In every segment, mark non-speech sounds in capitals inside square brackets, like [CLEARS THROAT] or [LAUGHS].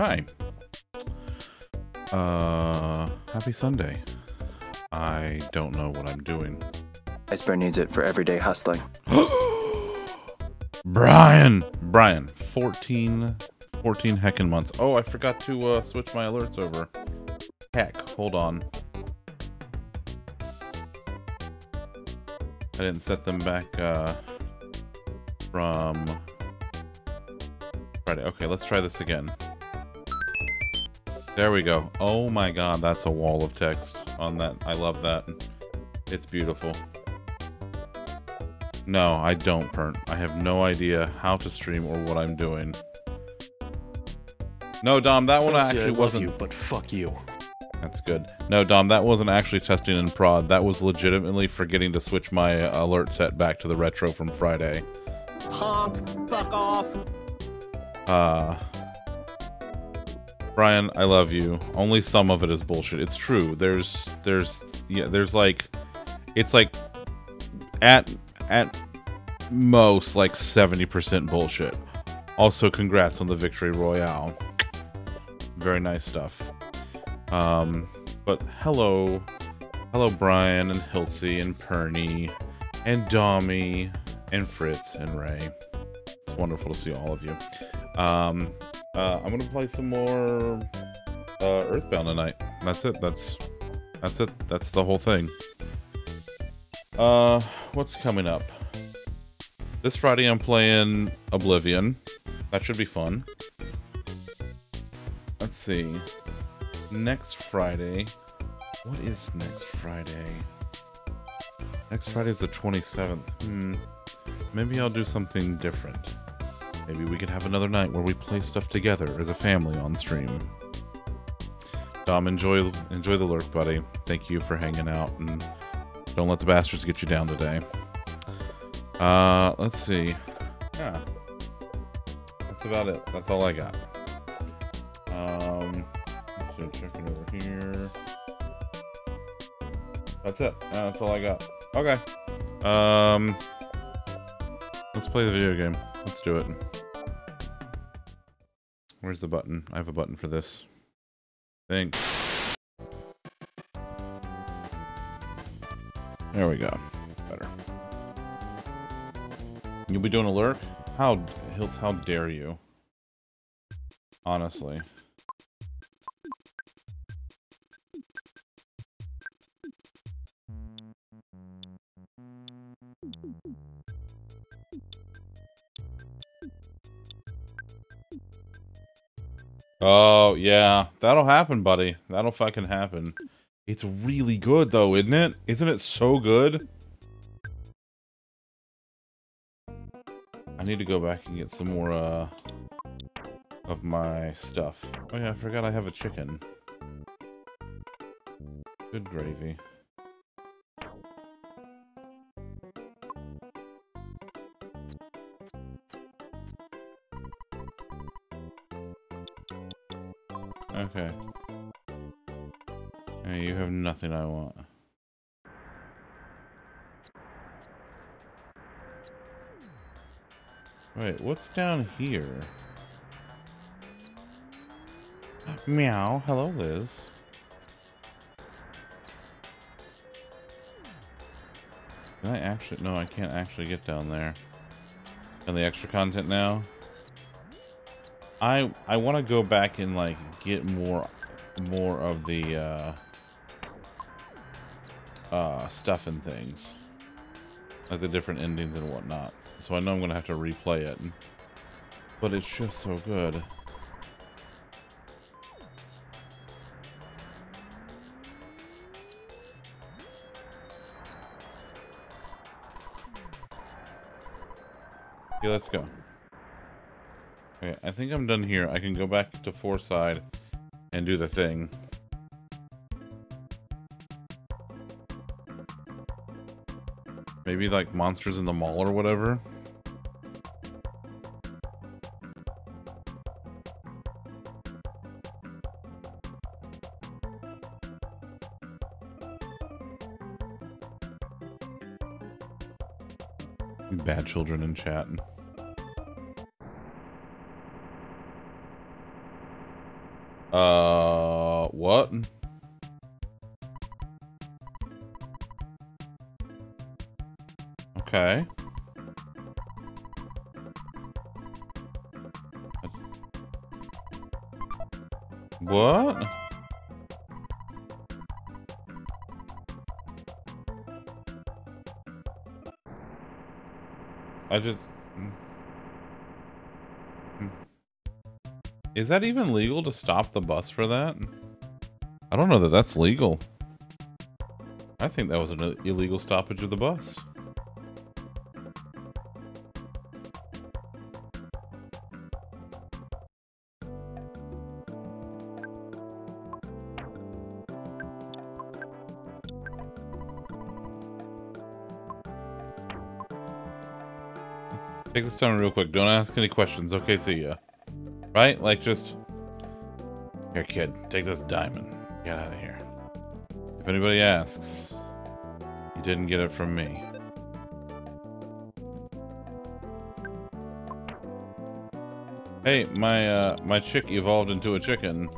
Hi. Uh, happy Sunday. I don't know what I'm doing. Iceberg needs it for everyday hustling. [GASPS] Brian! Brian, 14, 14 heckin' months. Oh, I forgot to uh, switch my alerts over. Heck, hold on. I didn't set them back uh, from Friday. Okay, let's try this again. There we go. Oh my god, that's a wall of text on that. I love that. It's beautiful. No, I don't, Pernt. I have no idea how to stream or what I'm doing. No, Dom, that one Chelsea, I actually wasn't. You, but fuck you. That's good. No, Dom, that wasn't actually testing in prod. That was legitimately forgetting to switch my alert set back to the retro from Friday. Honk. Fuck off. Uh Brian, I love you. Only some of it is bullshit. It's true. There's there's yeah, there's like it's like at at most like 70% bullshit. Also congrats on the victory royale. Very nice stuff. Um but hello hello Brian and Hiltzy and Perny and Dommy and Fritz and Ray. It's wonderful to see all of you. Um, uh, I'm gonna play some more uh, Earthbound tonight. That's it. That's that's it. That's the whole thing. Uh, what's coming up? This Friday I'm playing Oblivion. That should be fun. Let's see. Next Friday. What is next Friday? Next Friday is the 27th. Hmm. Maybe I'll do something different. Maybe we could have another night where we play stuff together as a family on stream. Dom, enjoy enjoy the lurk, buddy. Thank you for hanging out, and don't let the bastards get you down today. Uh, let's see. Yeah, that's about it. That's all I got. Um, so checking over here. That's it. That's all I got. Okay. Um, let's play the video game. Let's do it. Where's the button? I have a button for this. Thanks. There we go. Better. You'll be doing a lurk? How, Hilt, how dare you? Honestly. Oh, yeah. That'll happen, buddy. That'll fucking happen. It's really good, though, isn't it? Isn't it so good? I need to go back and get some more, uh, of my stuff. Oh, yeah, I forgot I have a chicken. Good gravy. Okay. Hey, you have nothing I want. Wait, what's down here? Meow. Hello, Liz. Can I actually? No, I can't actually get down there. And the extra content now? I I want to go back and like get more more of the uh, uh, stuff and things, like the different endings and whatnot. So I know I'm gonna have to replay it, but it's just so good. Okay, let's go. I think I'm done here. I can go back to Fourside and do the thing. Maybe like Monsters in the Mall or whatever. Bad children in chat. What? Okay. What? I just. mm. Mm. Is that even legal to stop the bus for that? I don't know that that's legal. I think that was an illegal stoppage of the bus. Take this time real quick. Don't ask any questions. Okay, see ya. Right? Like, just. Here, kid. Take this diamond. Get out of here. If anybody asks, you didn't get it from me. Hey, my uh, my chick evolved into a chicken.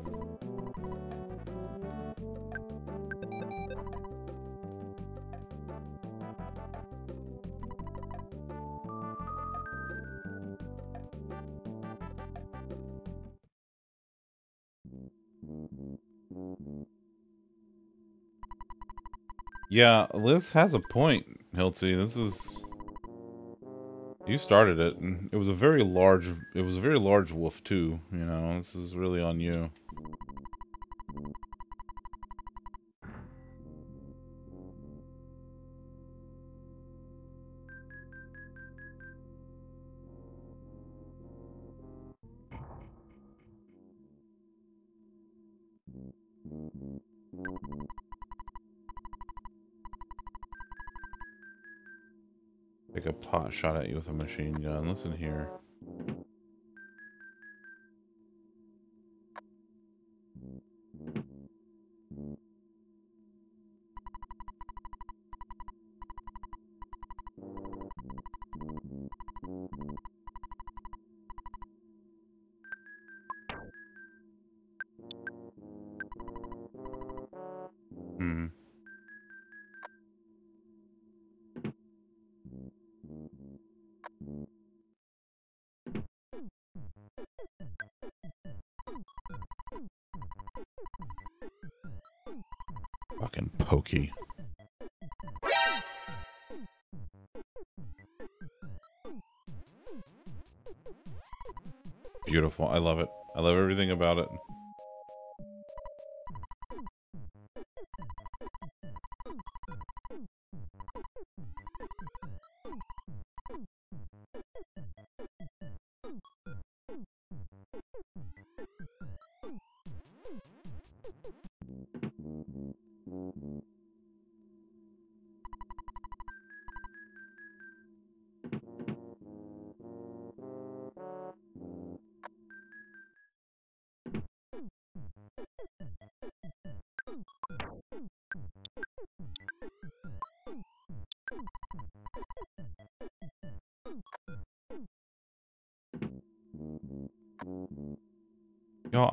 Yeah, Liz has a point, Hilty. This is you started it, and it was a very large. It was a very large wolf too. You know, this is really on you. Shot at you with a machine gun. Listen here. I love it.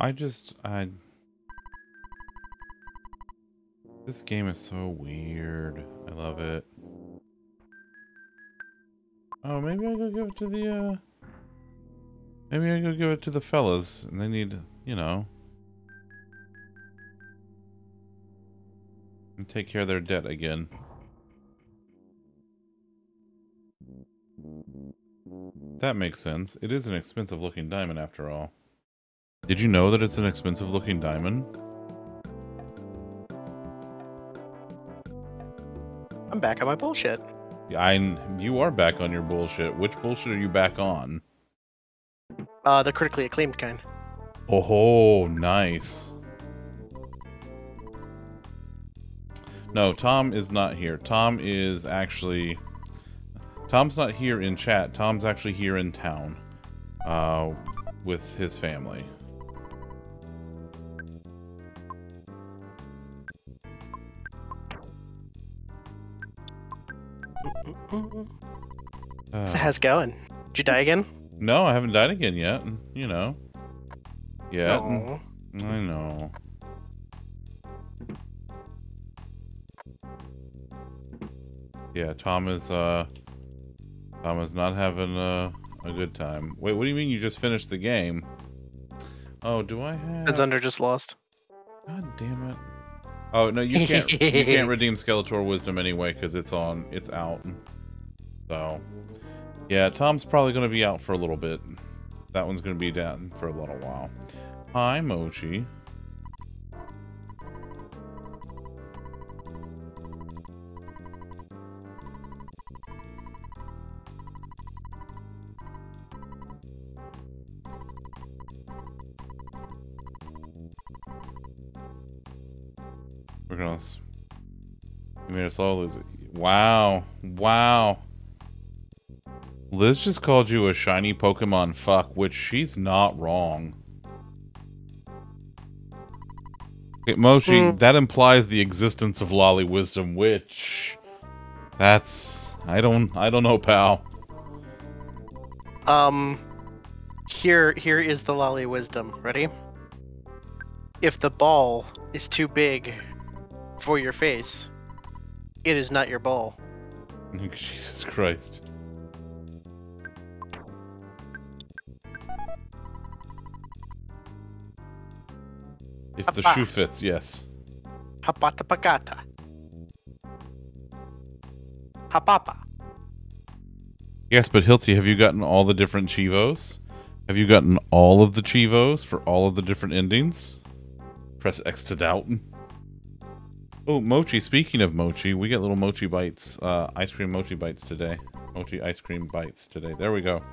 I just I This game is so weird. I love it. Oh, maybe I go give it to the uh Maybe I go give it to the fellas and they need, you know, and take care of their debt again. That makes sense. It is an expensive looking diamond after all. Did you know that it's an expensive looking diamond? I'm back on my bullshit. I you are back on your bullshit. Which bullshit are you back on? Uh, the critically acclaimed kind. Oh, nice. No, Tom is not here. Tom is actually Tom's not here in chat. Tom's actually here in town uh with his family. How's it going? Did you die again? no, I haven't died again yet. You know. Yeah. Aw. I know. Yeah, Tom is uh Tom is not having a, a good time. Wait, what do you mean you just finished the game? Oh, do I have It's under just lost. God damn it. Oh no, you can't you can't [LAUGHS] redeem Skeletor Wisdom anyway because it's on it's out. So yeah, Tom's probably gonna be out for a little bit. That one's gonna be down for a little while. Hi Mochi. We're gonna. You made us all lose it. Wow. Wow. Liz just called you a shiny Pokemon fuck, which she's not wrong. Okay, Moshi, Hmm. that implies the existence of Lolly Wisdom, which that's I don't I don't know, pal. Um, here here is the lolly wisdom. Ready? If the ball is too big for your face, it is not your ball. [LAUGHS] Jesus Christ. If the shoe fits, yes. Hapata pakata. Hapapa. Yes, but Hilti, have you gotten all the different cheevos? Have you gotten all of the cheevos for all of the different endings? Press X to doubt. Oh, Mochi, speaking of Mochi, we get little Mochi bites, uh, ice cream Mochi bites today. Mochi ice cream bites today. There we go.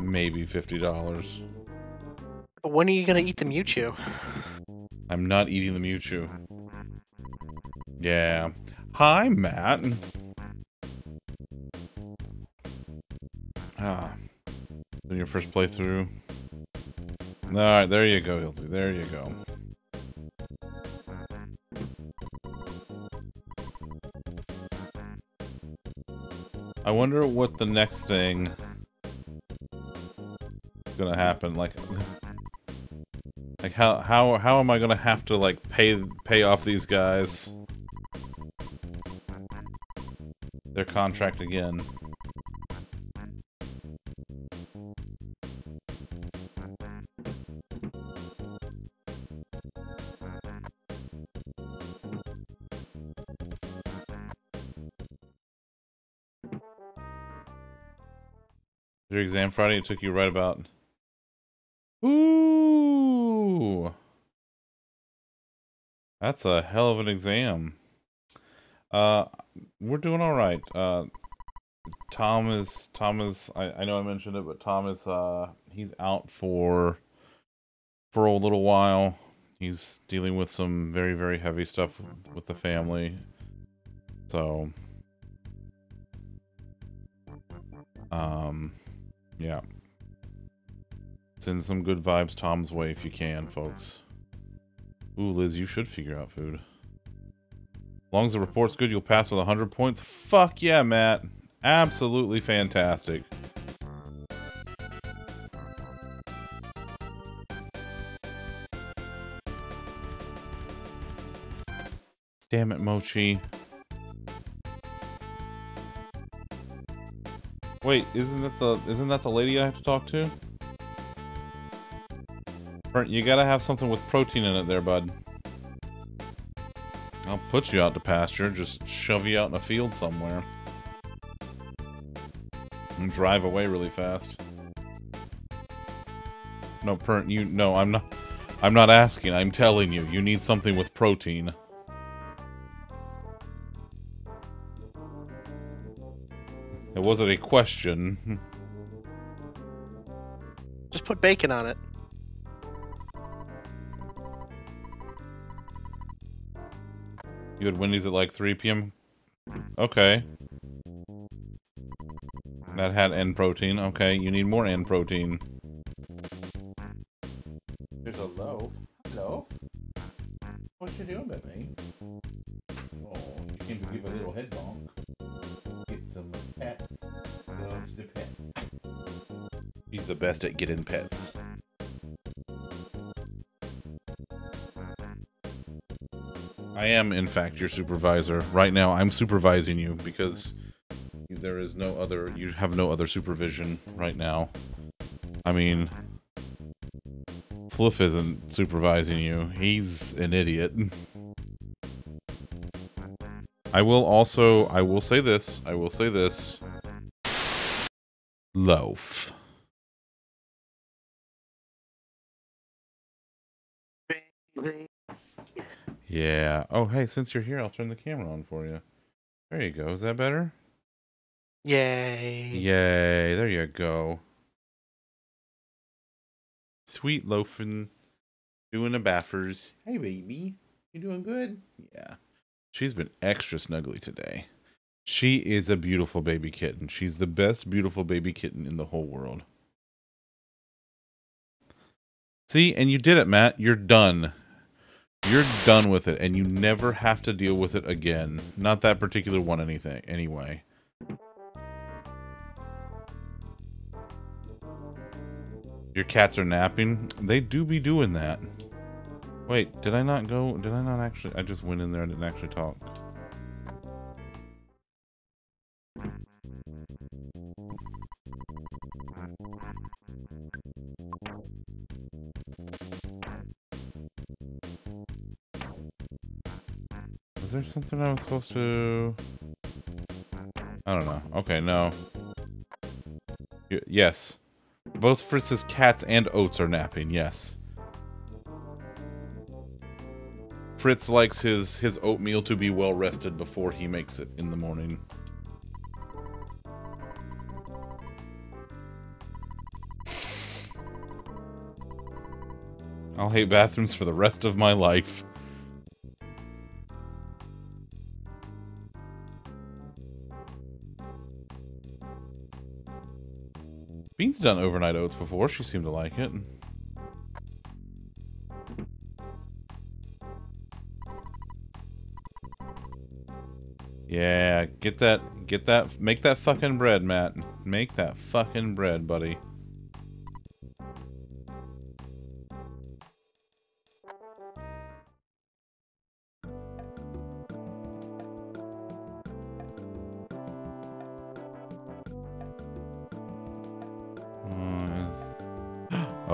Maybe $50. But when are you gonna eat the Mewtwo? I'm not eating the Mewtwo. Yeah. Hi, Matt. Ah. In your first playthrough. Alright, there you go, Hilty. There you go. I wonder what the next thing gonna happen. Like, like how how how am I gonna have to like pay pay off these guys their contract again? Your exam Friday it took you right about. Ooh. That's a hell of an exam. Uh, we're doing all right. Uh, Tom is Tom is. I, I know I mentioned it, but Tom is. Uh, he's out for for a little while. He's dealing with some very very heavy stuff with the family. So, um, yeah. Send some good vibes Tom's way if you can, folks. Ooh, Liz, you should figure out food. As long as the report's good, you'll pass with 100 points. Fuck yeah, Matt. Absolutely fantastic. Damn it, Mochi. Wait, isn't that the isn't that the lady I have to talk to? You gotta have something with protein in it there, bud. I'll put you out to pasture, just shove you out in a field somewhere. And drive away really fast. No, Pernt, you no, I'm not I'm not asking, I'm telling you, you need something with protein. It wasn't a question. [LAUGHS] Just put bacon on it. You had Wendy's at like 3 p.m. Okay. That had N protein. Okay, you need more N protein. There's a loaf. Hello. What you doing, baby? Oh, you came to give a little head bonk. Get some pets. Loves the pets. He's the best at getting pets. Am, in fact, your supervisor. Right now, I'm supervising you because there is no other, you have no other supervision right now. I mean, Fluff isn't supervising you. He's an idiot. I will also, I will say this, I will say this. Loaf. Yeah. Oh, hey, since you're here, I'll turn the camera on for you. There you go. Is that better? Yay. Yay. There you go. Sweet loafing, doing the baffers. Hey, baby. You doing good? Yeah. She's been extra snuggly today. She is a beautiful baby kitten. She's the best beautiful baby kitten in the whole world. See, and you did it, Matt. You're done. You're done with it, and you never have to deal with it again. Not that particular one, anything. Anyway. Your cats are napping. They do be doing that. Wait, did I not go? Did I not actually? I just went in there and didn't actually talk. Was there something I was supposed to... I don't know. Okay, no. Y yes. Both Fritz's cats and Oats are napping, yes. Fritz likes his, his oatmeal to be well rested before he makes it in the morning. I'll hate bathrooms for the rest of my life. Bean's done overnight oats before. She seemed to like it. Yeah, get that, get that, make that fucking bread, Matt. Make that fucking bread, buddy.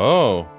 Oh.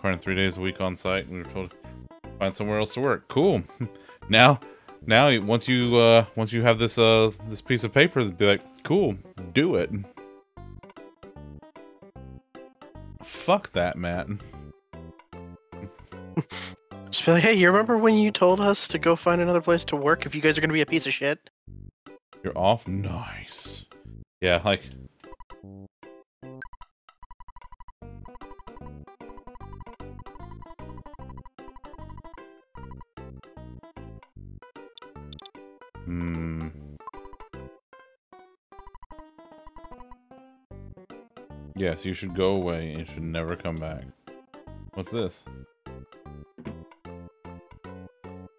Requiring three days a week on site. We were told to find somewhere else to work. Cool. [LAUGHS] now, now once you uh, once you have this uh this piece of paper, be like, cool, do it. Fuck that, Matt. [LAUGHS] Just be like, hey, you remember when you told us to go find another place to work if you guys are gonna be a piece of shit? You're off? Nice. Yeah, like... Yes, you should go away and should never come back. What's this?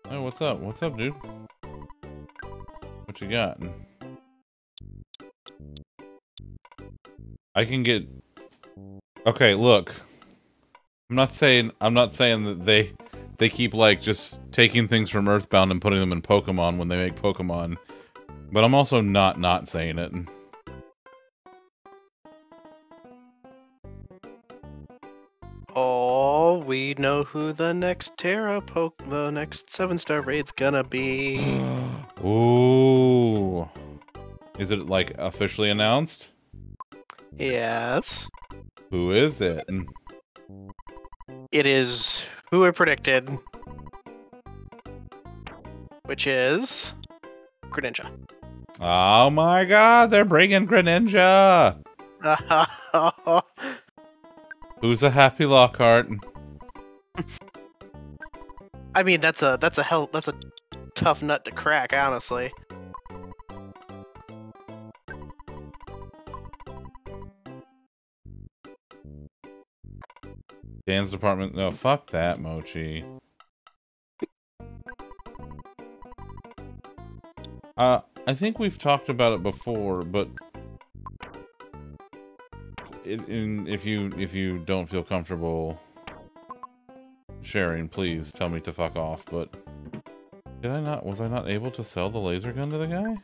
Oh, what's up? What's up, dude? What you got? I can get Okay, look. I'm not saying I'm not saying that they they keep like just taking things from Earthbound and putting them in Pokemon when they make Pokemon. But I'm also not not saying it. Know who the next Tera poke, the next seven star raid's gonna be. [GASPS] Ooh. Is it like officially announced? yes, Who is it? it is who I predicted. which is Greninja. Oh my god, they're bringing Greninja! [LAUGHS] Who's a happy Lockhart? I mean, that's a that's a hell that's a tough nut to crack, honestly. Dan's department. No, fuck that, Mochi. Uh, I think we've talked about it before, but in, in, if you if you don't feel comfortable sharing, please tell me to fuck off. But did I not? Was I not able to sell the laser gun to the guy?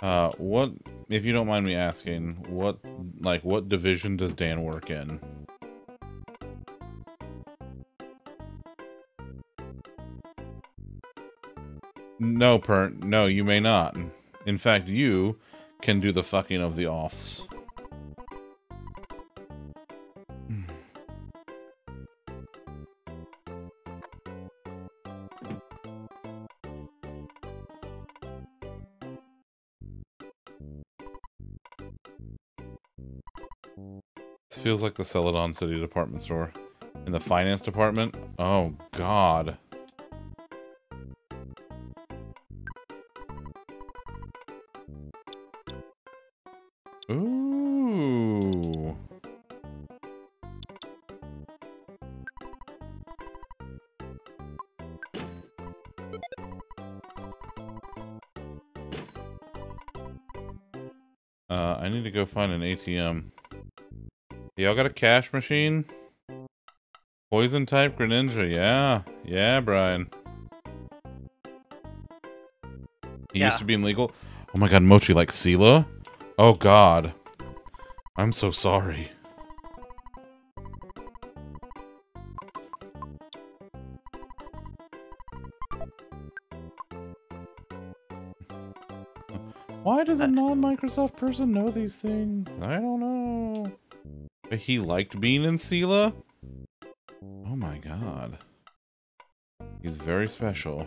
Uh, what, if you don't mind me asking, what, like, what division does Dan work in? No, Pert, no, you may not. In fact, you can do the fucking of the offs. Feels like the Celadon City department store. In the finance department? Oh, God. Find an ATM. Y'all got a cash machine? Poison type Greninja, yeah. Yeah, Brian. He Yeah. used to be illegal. Oh my god, Mochi like Sela? Oh god. I'm so sorry. A non-Microsoft person know these things? I don't know. But He liked being in Sela? Oh my god. He's very special.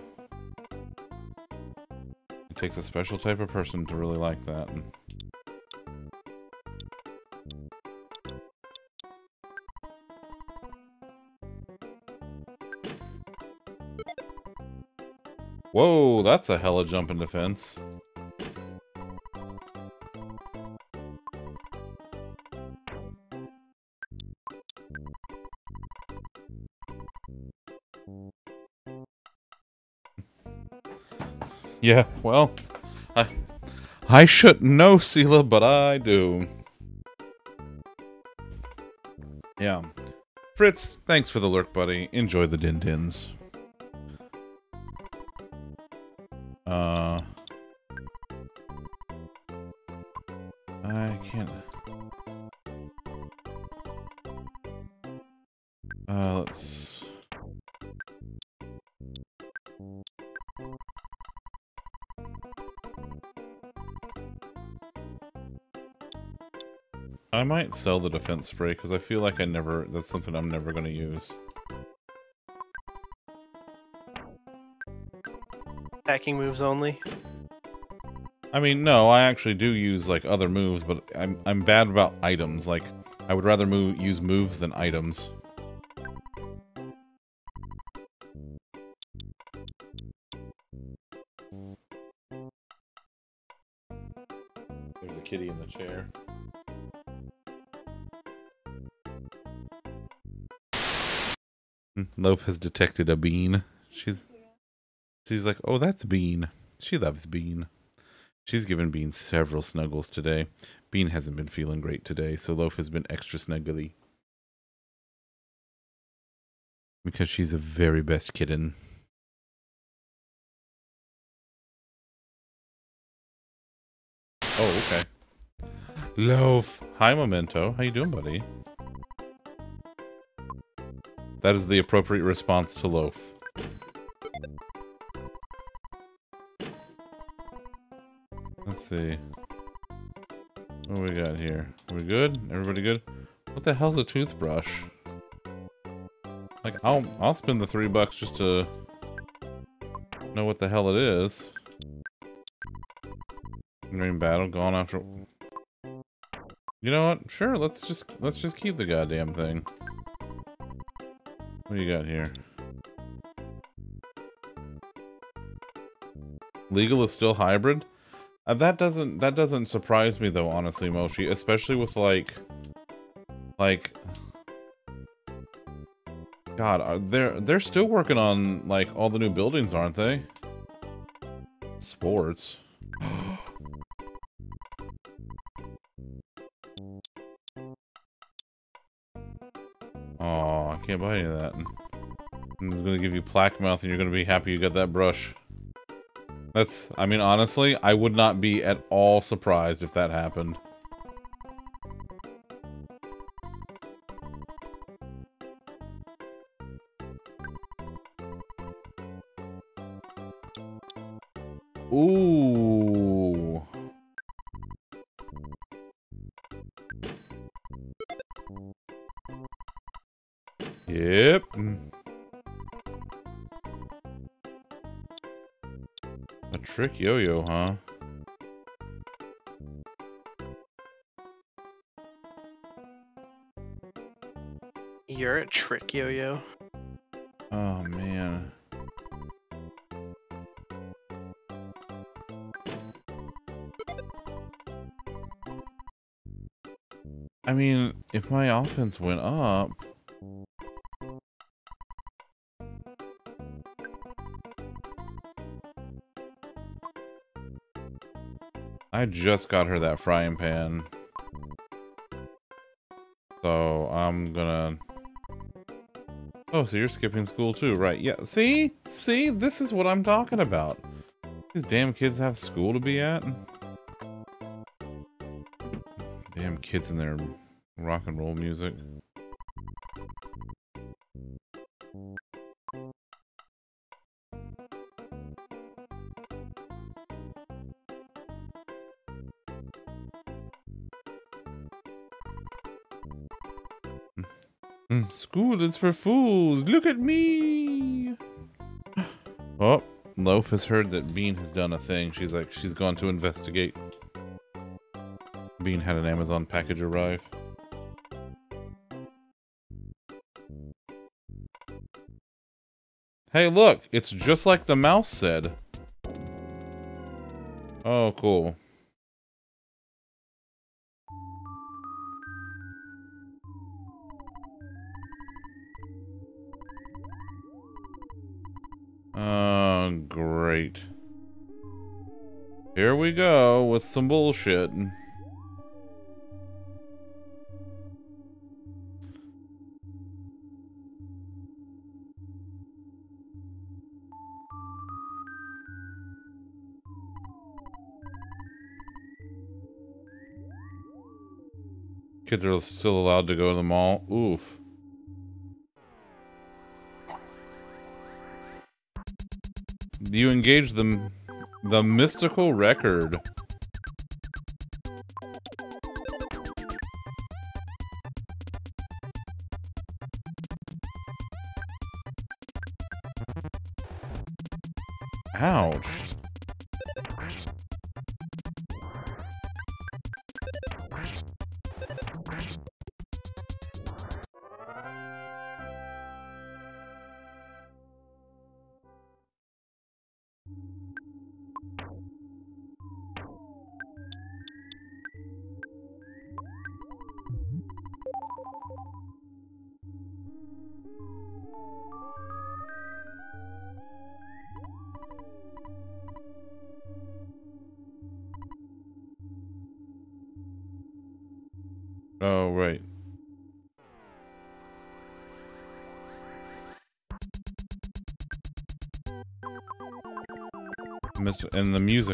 It takes a special type of person to really like that. Whoa, that's a hella jump in defense. Yeah, well, I I shouldn't know, Sela, but I do. Yeah. Fritz, thanks for the lurk, buddy. Enjoy the din might sell the defense spray because I feel like I never that's something I'm never gonna use. Attacking moves only. I mean, no, I actually do use like other moves, but I'm I'm bad about items. Like I would rather move use moves than items. Has detected a bean. She's she's like, "Oh, that's Bean." She loves Bean. She's given Bean several snuggles today. Bean hasn't been feeling great today, so Loaf has been extra snuggly. Because she's the very best kitten. Oh, okay. Loaf. Hi, Memento. How you doing, buddy? That is the appropriate response to Loaf. Let's see. What we got here? we good? Everybody good? What the hell's a toothbrush? Like, I'll I'll spend the three bucks just to know what the hell it is. Green battle gone after. You know what? Sure, let's just let's just keep the goddamn thing. What do you got here? Legal is still hybrid. Uh, that doesn't that doesn't surprise me though, honestly, Mochi. Especially with like, like, God, are they're they're still working on like all the new buildings, aren't they? Sports. Can't buy any of that. And it's gonna give you plaque mouth, and you're gonna be happy you got that brush. That's, I mean, honestly, I would not be at all surprised if that happened. Trick yo-yo, huh? You're a trick yo-yo. Oh, man. I mean, if my offense went up... I just got her that frying pan. So, I'm gonna... Oh, so you're skipping school too, right? Yeah, see? See? This is what I'm talking about. These damn kids have school to be at. Damn kids and their rock and roll music. For fools. Look at me. Oh, Loaf has heard that Bean has done a thing. She's like, she's gone to investigate. Bean had an Amazon package arrive. Hey, look, it's just like the mouse said. Oh, cool. Here we go with some bullshit. Kids are still allowed to go to the mall. Oof. You engage the the mystical record.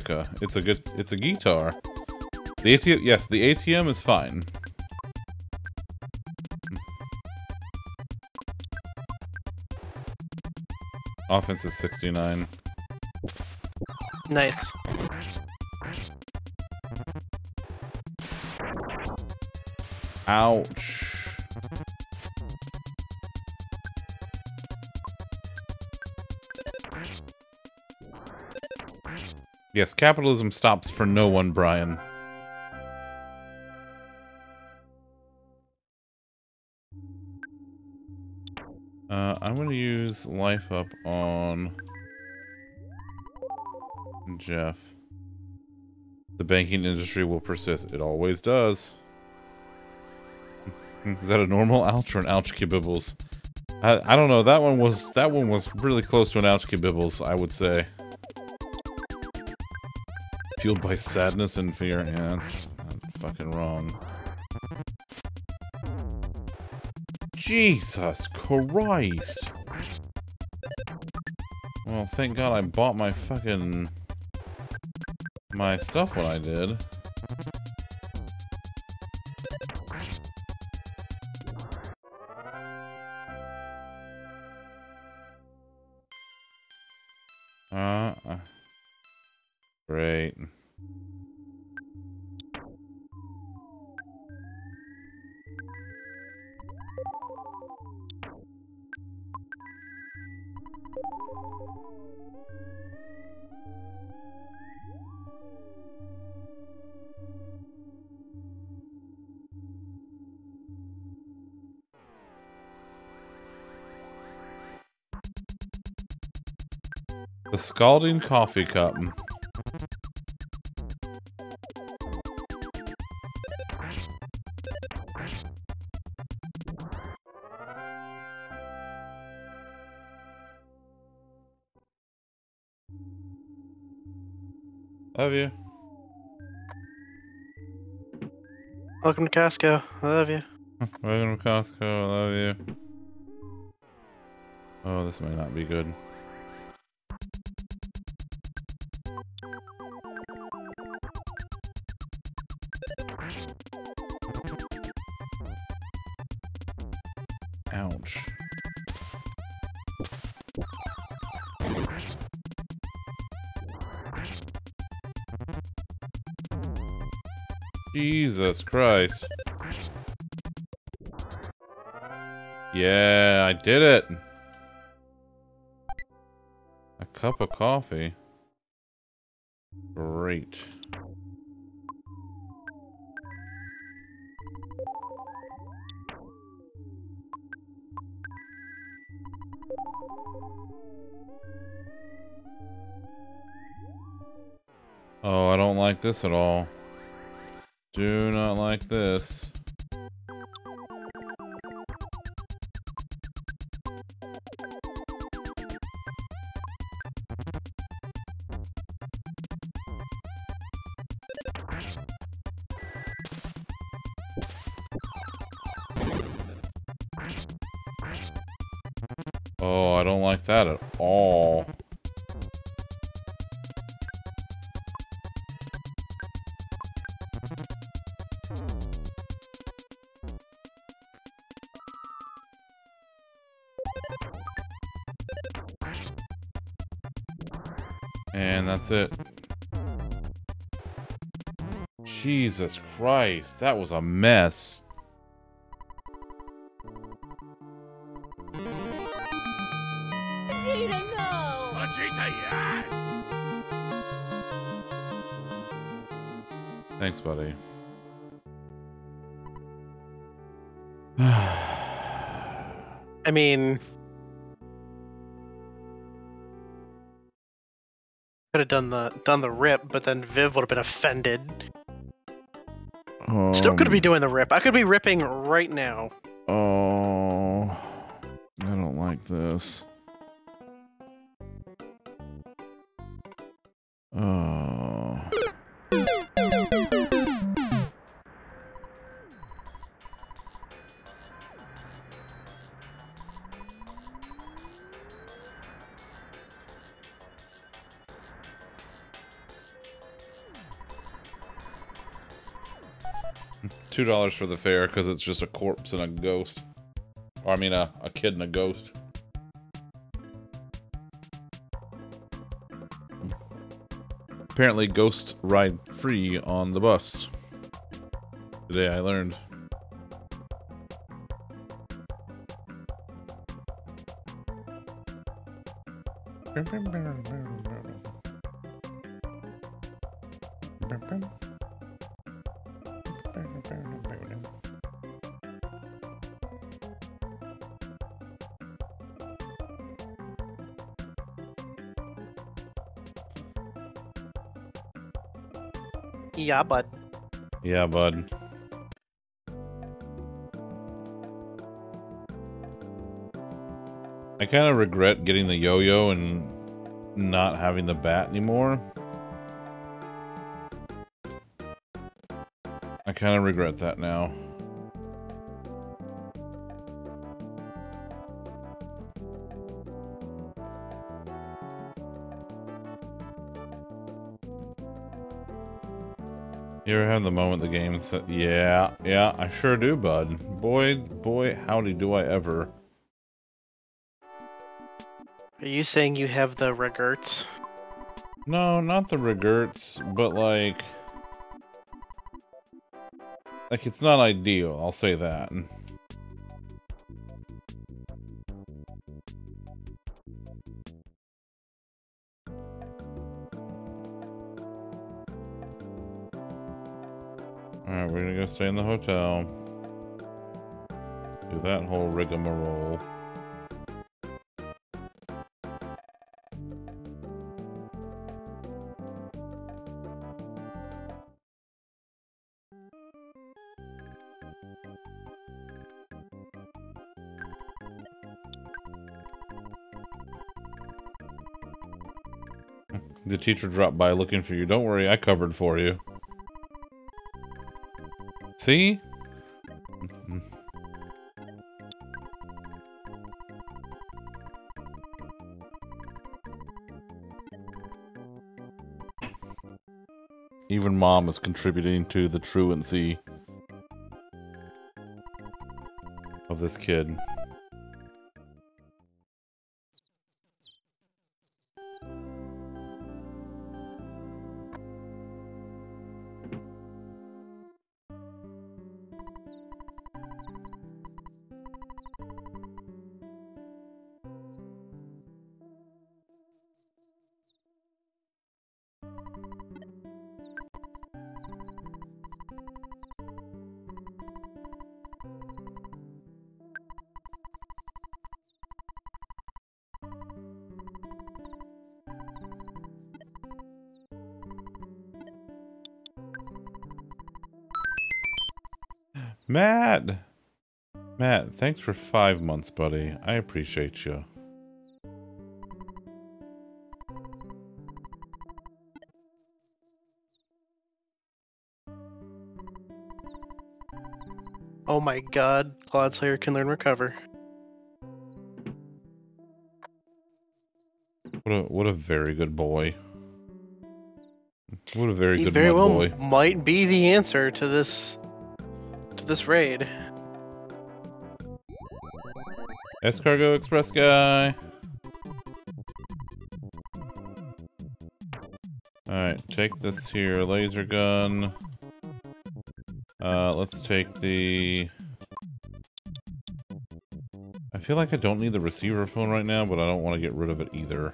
Musica. It's a good. It's a guitar. The ATM. Yes, the ATM is fine. Offense is 69. Nice. Ouch. Yes, capitalism stops for no one, Brian. Uh, I'm going to use life up on Jeff. The banking industry will persist. It always does. [LAUGHS] Is that a normal ouch or an ouch kibibbles? I, I don't know. That one was that one was really close to an ouch kibibbles, I would say. Fueled by sadness and fear. Yeah, that's, fucking wrong. Jesus Christ. Well, thank God I bought my fucking... My stuff when I did. Scalding coffee cup. Love you. Welcome to Costco. I love you. Welcome to Costco. I love you. Oh, this may not be good. Jesus Christ. Yeah, I did it. A cup of coffee. Great. Oh, I don't like this at all. Do not like this. Jesus Christ, that was a mess. Vegeta, no! Vegeta, yes! Thanks, buddy. [SIGHS] I mean, could have done the done the rip, but then Viv would have been offended. Still could be Um, doing the rip. I could be ripping right now. Oh, I don't like this. Oh. Two dollars for the fare because it's just a corpse and a ghost. Or I mean, a, a kid and a ghost. Apparently, ghosts ride free on the bus. Today I learned. Yeah, bud. Yeah, bud. I kind of regret getting the yo-yo and not having the bat anymore. Kind of regret that now. You ever have the moment the game said, yeah, yeah, I sure do, bud. Boy, boy, howdy do I ever. Are you saying you have the regrets? No, not the regrets, but like... Like, it's not ideal, I'll say that. Alright, we're gonna go stay in the hotel. Do that whole rigmarole. The teacher dropped by looking for you. Don't worry, I covered for you. See? Even mom is contributing to the truancy of this kid. Thanks for five months, buddy. I appreciate you. Oh my god, Cloudslayer can learn recover. What a what a very good boy. What a very he good very well boy. might be the answer to this to this raid. Escargo Express guy. Alright, take this here laser gun. Uh, let's take the... I feel like I don't need the receiver phone right now, but I don't want to get rid of it either.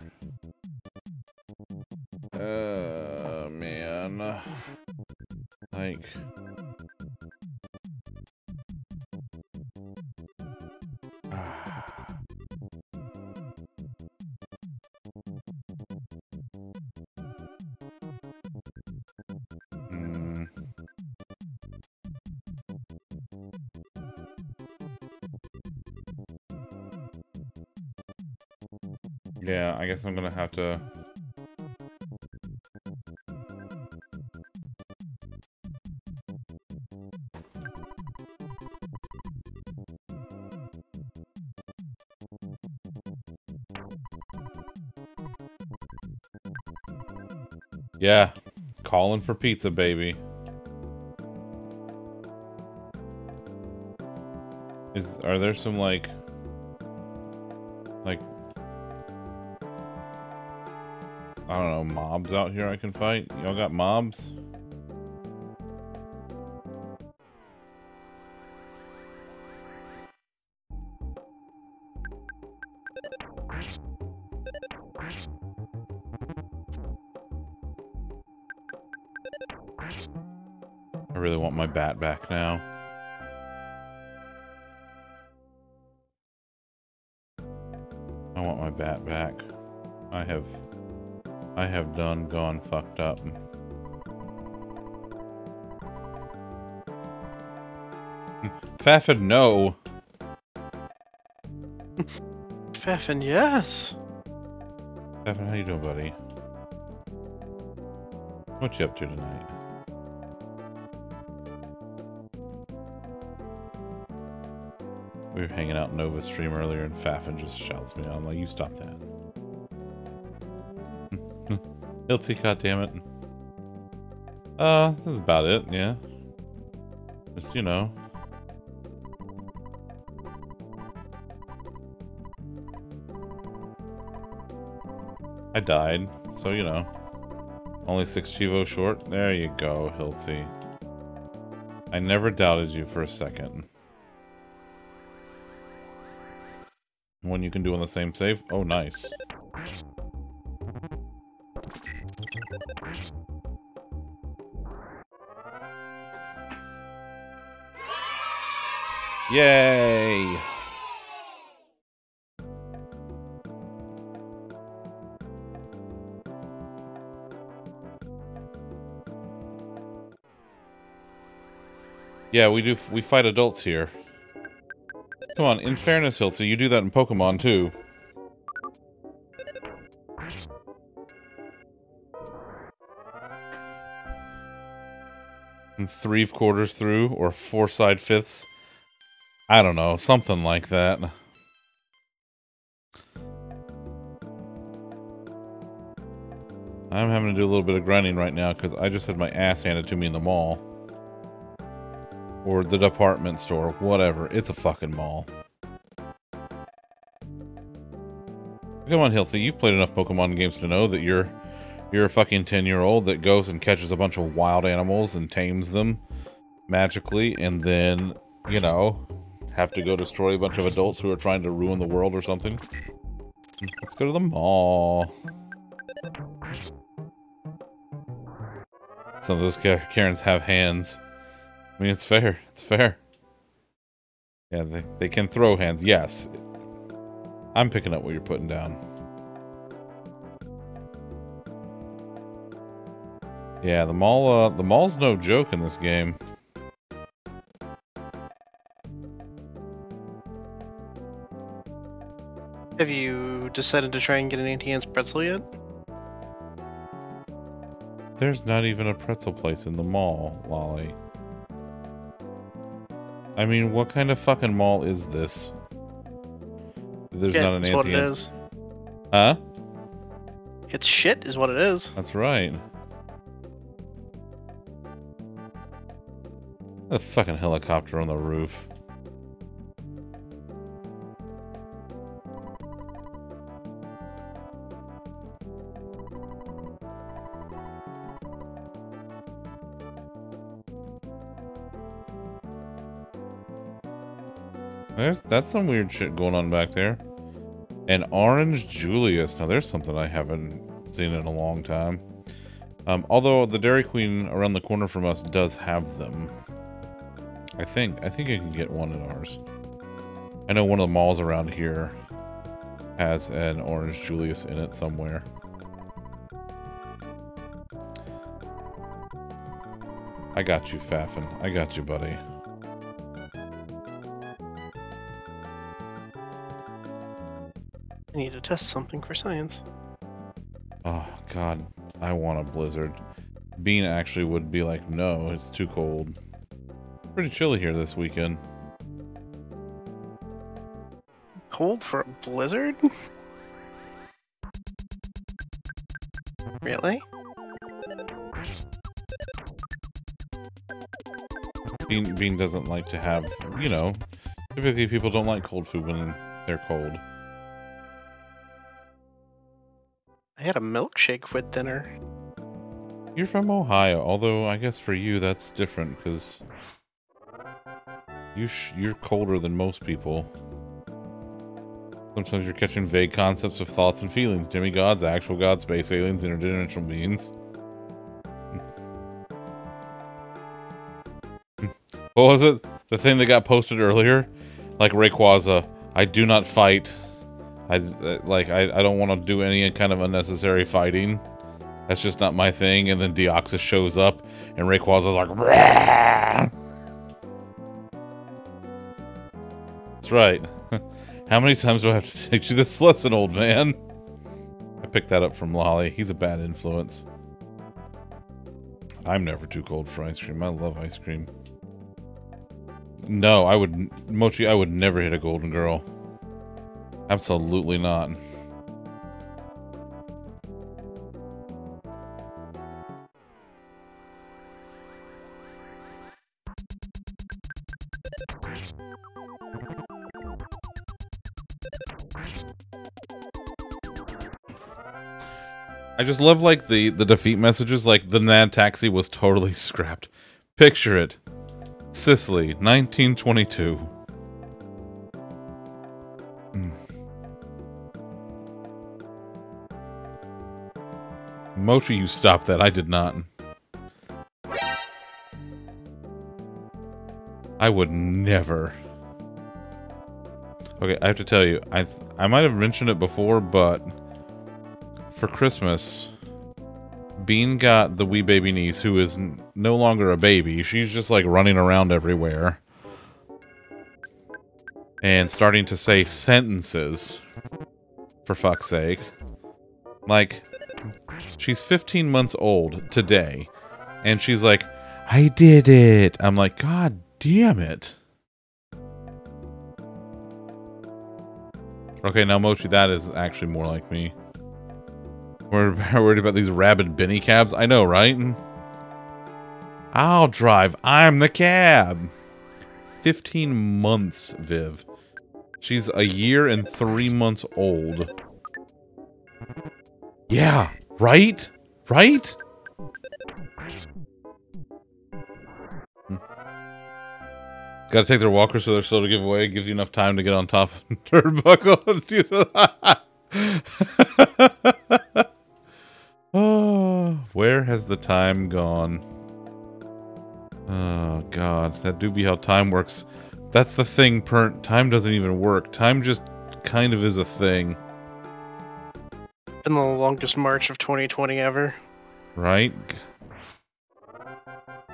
Guess I'm gonna have to. Yeah, calling for pizza, baby. Is are there some like like Don't mobs out here I can fight? Y'all got mobs? I really want my bat back now. I want my bat back. I have I have done gone fucked up. [LAUGHS] Faffin, no. Faffin, yes. Faffin, how you doing, buddy? What you up to tonight? We were hanging out in Nova Stream earlier, and Faffin just shouts me on. like, you stop that. Hilty, goddammit. Uh, that's about it, yeah. Just, you know. I died, so, you know. Only six cheevo short? There you go, Hilty. I never doubted you for a second. One you can do on the same save? Oh, nice. Yay! Yeah, we do. We fight adults here. Come on, in fairness, Hiltzy, you do that in Pokemon too. And three quarters through, or four side fifths. I don't know, something like that. I'm having to do a little bit of grinding right now because I just had my ass handed to me in the mall. Or the department store, whatever. It's a fucking mall. Come on, Hilsey, you've played enough Pokemon games to know that you're you're a fucking 10-year-old that goes and catches a bunch of wild animals and tames them magically and then, you know, have to go destroy a bunch of adults who are trying to ruin the world or something. Let's go to the mall. Some of those Karens have hands. I mean, it's fair. It's fair. Yeah, they, they can throw hands. Yes. I'm picking up what you're putting down. Yeah, the mall, uh, the mall's no joke in this game. Have you decided to try and get an Auntie Anne's pretzel yet? There's not even a pretzel place in the mall, Lolly. I mean, what kind of fucking mall is this? There's Shit not an Auntie Anne's. is. Huh? It's shit, is what it is. That's right. A fucking helicopter on the roof. There's that's some weird shit going on back there. An orange Julius. Now there's something I haven't seen in a long time. Um, although the Dairy Queen around the corner from us does have them. I think. I think you can get one in ours. I know one of the malls around here has an orange Julius in it somewhere. I got you, Faffin. I got you, buddy. To test something for science. Oh, God. I want a blizzard. Bean actually would be like, no, it's too cold. Pretty chilly here this weekend. Cold for a blizzard? Really? Bean, Bean doesn't like to have, you know, typically people don't like cold food when they're cold. I had a milkshake with dinner. You're from Ohio, although I guess for you that's different because you you're colder than most people. Sometimes you're catching vague concepts of thoughts and feelings, demigods, actual gods, space aliens, interdimensional beings. [LAUGHS] What was it? The thing that got posted earlier? Like Rayquaza, I do not fight. I like I, I don't want to do any kind of unnecessary fighting. That's just not my thing. And then Deoxys shows up, and Rayquaza's like, "Rah!" That's right. [LAUGHS] How many times do I have to [LAUGHS] teach you this lesson, old man? I picked that up from Lolly. He's a bad influence. I'm never too cold for ice cream. I love ice cream. No, I would... Mochi, I would never hit a golden girl. Absolutely not. I just love like the the defeat messages like the Mad taxi was totally [LAUGHS] scrapped. Picture it. Sicily, 1922. Mochi, you stopped that. I did not. I would never. Okay, I have to tell you, I I might have mentioned it before, but for Christmas, Bean got the wee baby niece, who is no longer a baby. She's just like running around everywhere and starting to say sentences. For fuck's sake. Like, she's 15 months old today, and she's like, I did it. I'm like, God damn it. Okay, now Mochi, that is actually more like me. We're [LAUGHS] worried about these rabid Benny cabs. I know, right? I'll drive. I'm the cab. 15 months, Viv. She's a year and three months old. Yeah, right? Right? Hmm. Gotta take their walkers so they're slow to give away. It gives you enough time to get on top of turnbuckle. [LAUGHS] oh, [LAUGHS] where has the time gone? Oh, God. That do be how time works. That's the thing, Pernt. Time doesn't even work. Time just kind of is a thing, Been the longest march of 2020 ever. right?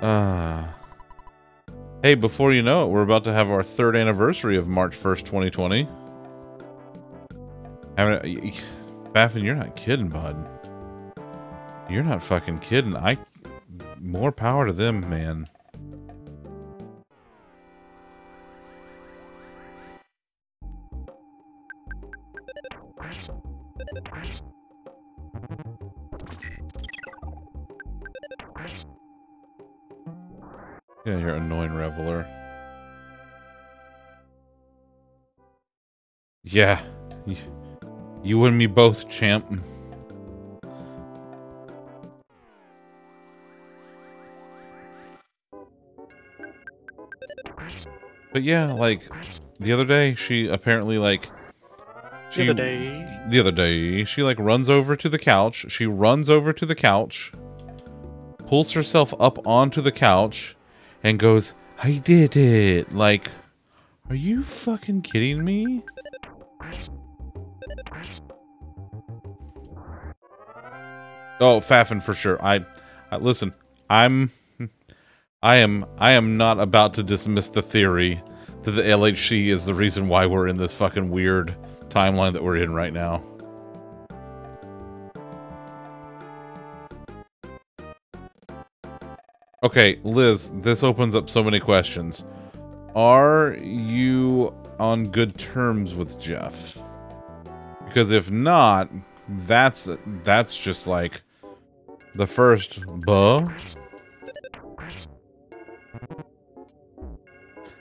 Ah. hey, before you know it, we're about to have our third anniversary of March 1st, 2020. I mean, Baffin, you're not kidding, bud. You're not fucking kidding. I more power to them, man. Yeah, you're annoying reveler. Yeah, you, you and me both, champ. But yeah, like the other day, she apparently like The other day. the other day, she like runs over to the couch. She runs over to the couch, pulls herself up onto the couch, and goes, I did it. Like, are you fucking kidding me? Oh, Faffin for sure. I, I listen, I'm [LAUGHS] I am I am not about to dismiss the theory that the LHC is the reason why we're in this fucking weird timeline that we're in right now. Okay, Liz, this opens up so many questions. Are you on good terms with Jeff? Because if not, that's that's just like the first buh.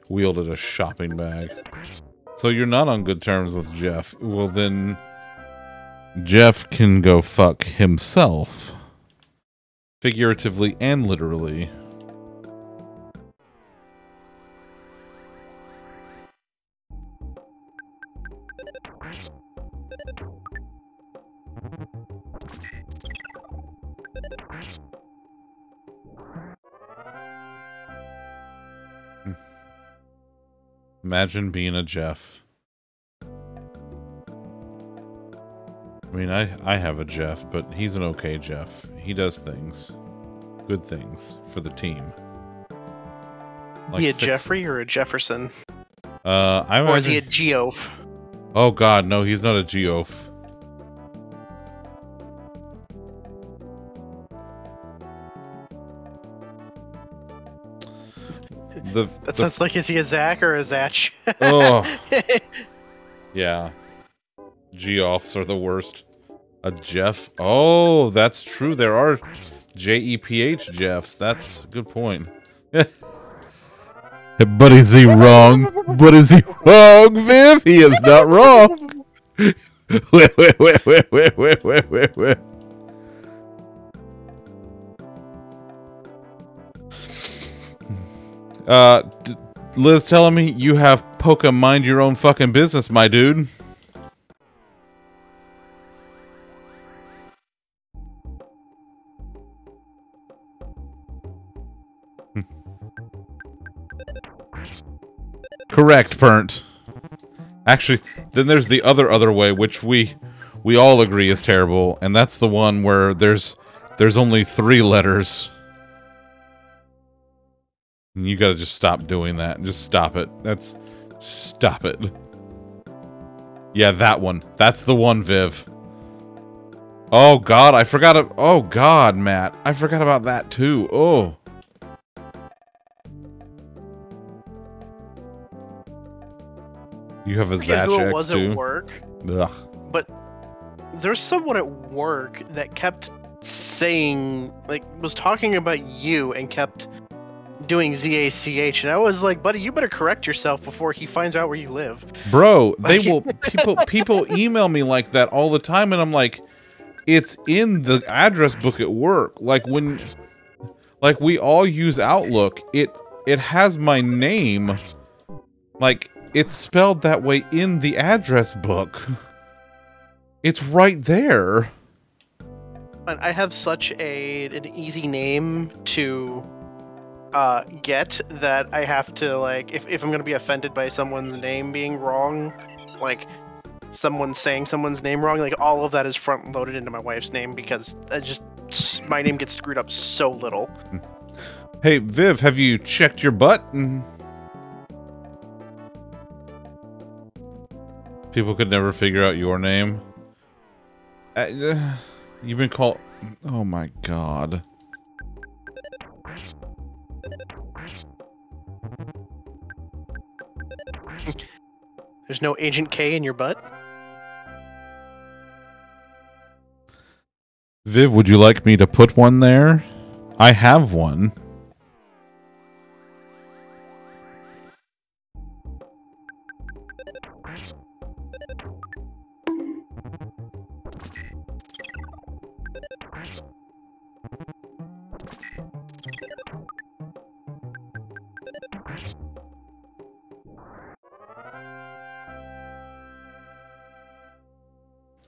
Wielded a shopping bag. So you're not on good terms with Jeff. Well then Jeff can go fuck himself. Figuratively and literally. Hmm. Imagine being a Jeff. Mean, I I have a Jeff, but he's an okay Jeff. He does things, good things for the team. Is he a Jeffrey or a Jefferson? Uh, I Or is he a Geoff? Oh God, no, he's not a Geoff. The, That the sounds like is he a Zach or a Zatch? oh [LAUGHS] yeah, Geoffs are the worst. A Jeff? Oh, that's true. There are J E P H Jeffs. That's a good point. [LAUGHS] but is he wrong? But is he wrong, Viv? He is not wrong. [LAUGHS] wait, wait, wait, wait, wait, wait, wait, wait, wait. Uh, Liz telling me you have Poke mind your own fucking business, my dude. Correct, Pernt. Actually, then there's the other other way, which we we all agree is terrible, and that's the one where there's there's only three letters. And you gotta just stop doing that. Just stop it. That's stop it. Yeah, that one. That's the one, Viv. Oh God, I forgot. Oh God, Matt, I forgot about that too. Oh. You have a Zatch it X was too. at work, Ugh. but there's someone at work that kept saying, like, was talking about you and kept doing ZACH, and I was like, buddy, you better correct yourself before he finds out where you live. Bro, they will [LAUGHS] people people email me like that all the time and I'm like it's in the address book at work. Like when like we all use Outlook, it it has my name like it's spelled that way in the address book. It's right there. I have such a an easy name to uh, get that I have to like if, if I'm gonna be offended by someone's name being wrong, like someone saying someone's name wrong, like all of that is front loaded into my wife's name because I just my name gets screwed up so little. Hey Viv, have you checked your butt? Mm. People could never figure out your name. Uh, you've been called. Oh my god. There's no Agent K in your butt. Viv, would you like me to put one there? I have one.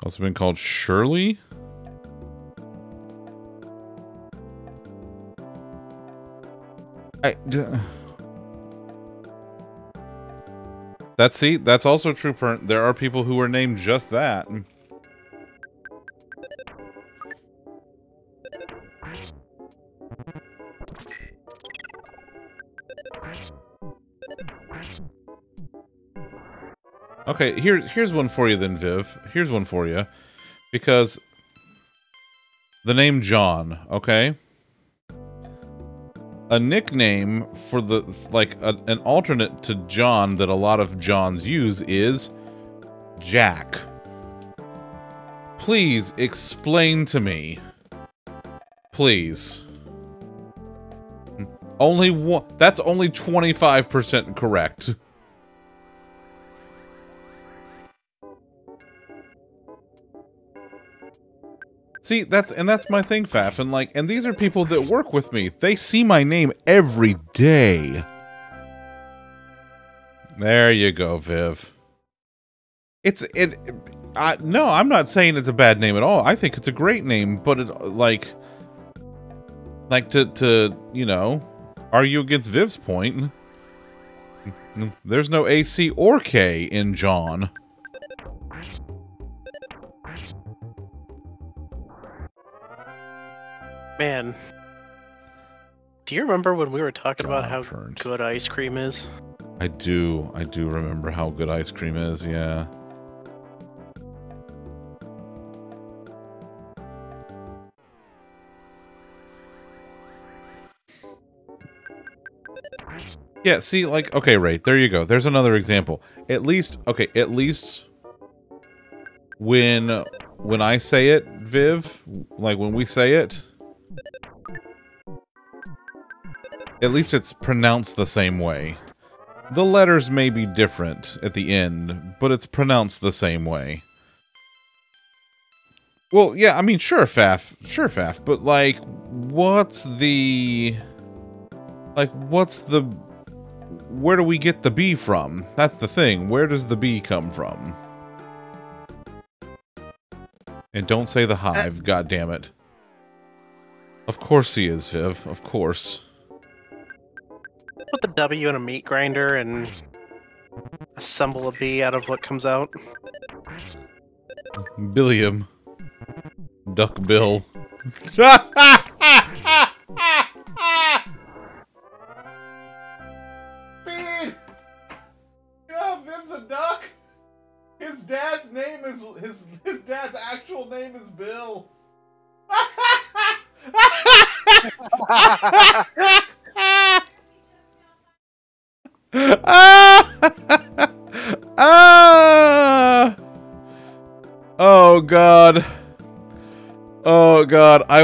Also been called Shirley. I. D- that's see, that's also true. There are people who are named just that. Okay, here here's one for you then, Viv. Here's one for you. Because the name John, okay? A nickname for the like a, an alternate to John that a lot of Johns use is Jack. Please explain to me. Please. Only one that's only 25% correct. See, that's and that's my thing, Faf, and like, and these are people that work with me. They see my name every day. There you go, Viv. It's it. I, no, I'm not saying it's a bad name at all. I think it's a great name, but it like, like to to you know, argue against Viv's point. There's no AC or K in John. Man. Do you remember when we were talking about how Godparent. good ice cream is? I do. I do remember how good ice cream is, yeah. Yeah, see, like, okay, right, there you go. There's another example. At least, okay, at least when when I say it, Viv, like when we say it, at least it's pronounced the same way. The letters may be different at the end, but it's pronounced the same way. Well, yeah, I mean, sure, Faf, sure, Faf, but like, what's the, like, what's the, where do we get the B from? That's the thing. Where does the B come from? And don't say the uh, hive, god damn it. Of course he is, Viv. Of course. Put the W in a meat grinder and assemble a B out of what comes out. Billiam. Duck Bill. [LAUGHS] Bean! You know Viv's a duck? His dad's name is his his dad's actual name is Bill. [LAUGHS] [LAUGHS] ah! [LAUGHS] ah! Oh god. Oh god. I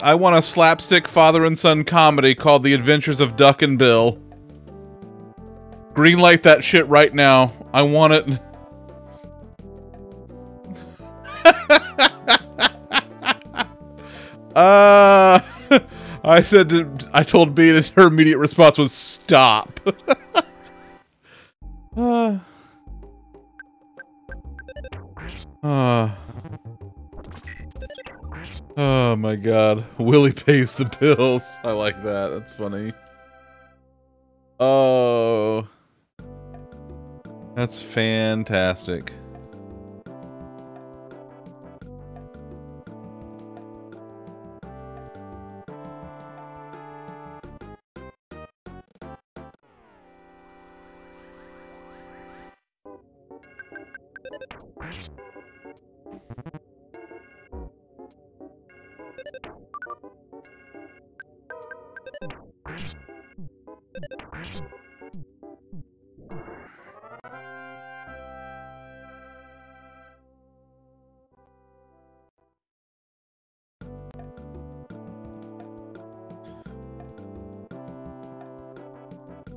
I want a slapstick father and son comedy called The Adventures of Duck and Bill. Greenlight that shit right now. I want it. uh [LAUGHS] I said to, I told B that her immediate response was stop. [LAUGHS] uh, uh, oh my god. Willie pays the bills. I like that. That's funny. Oh. That's fantastic.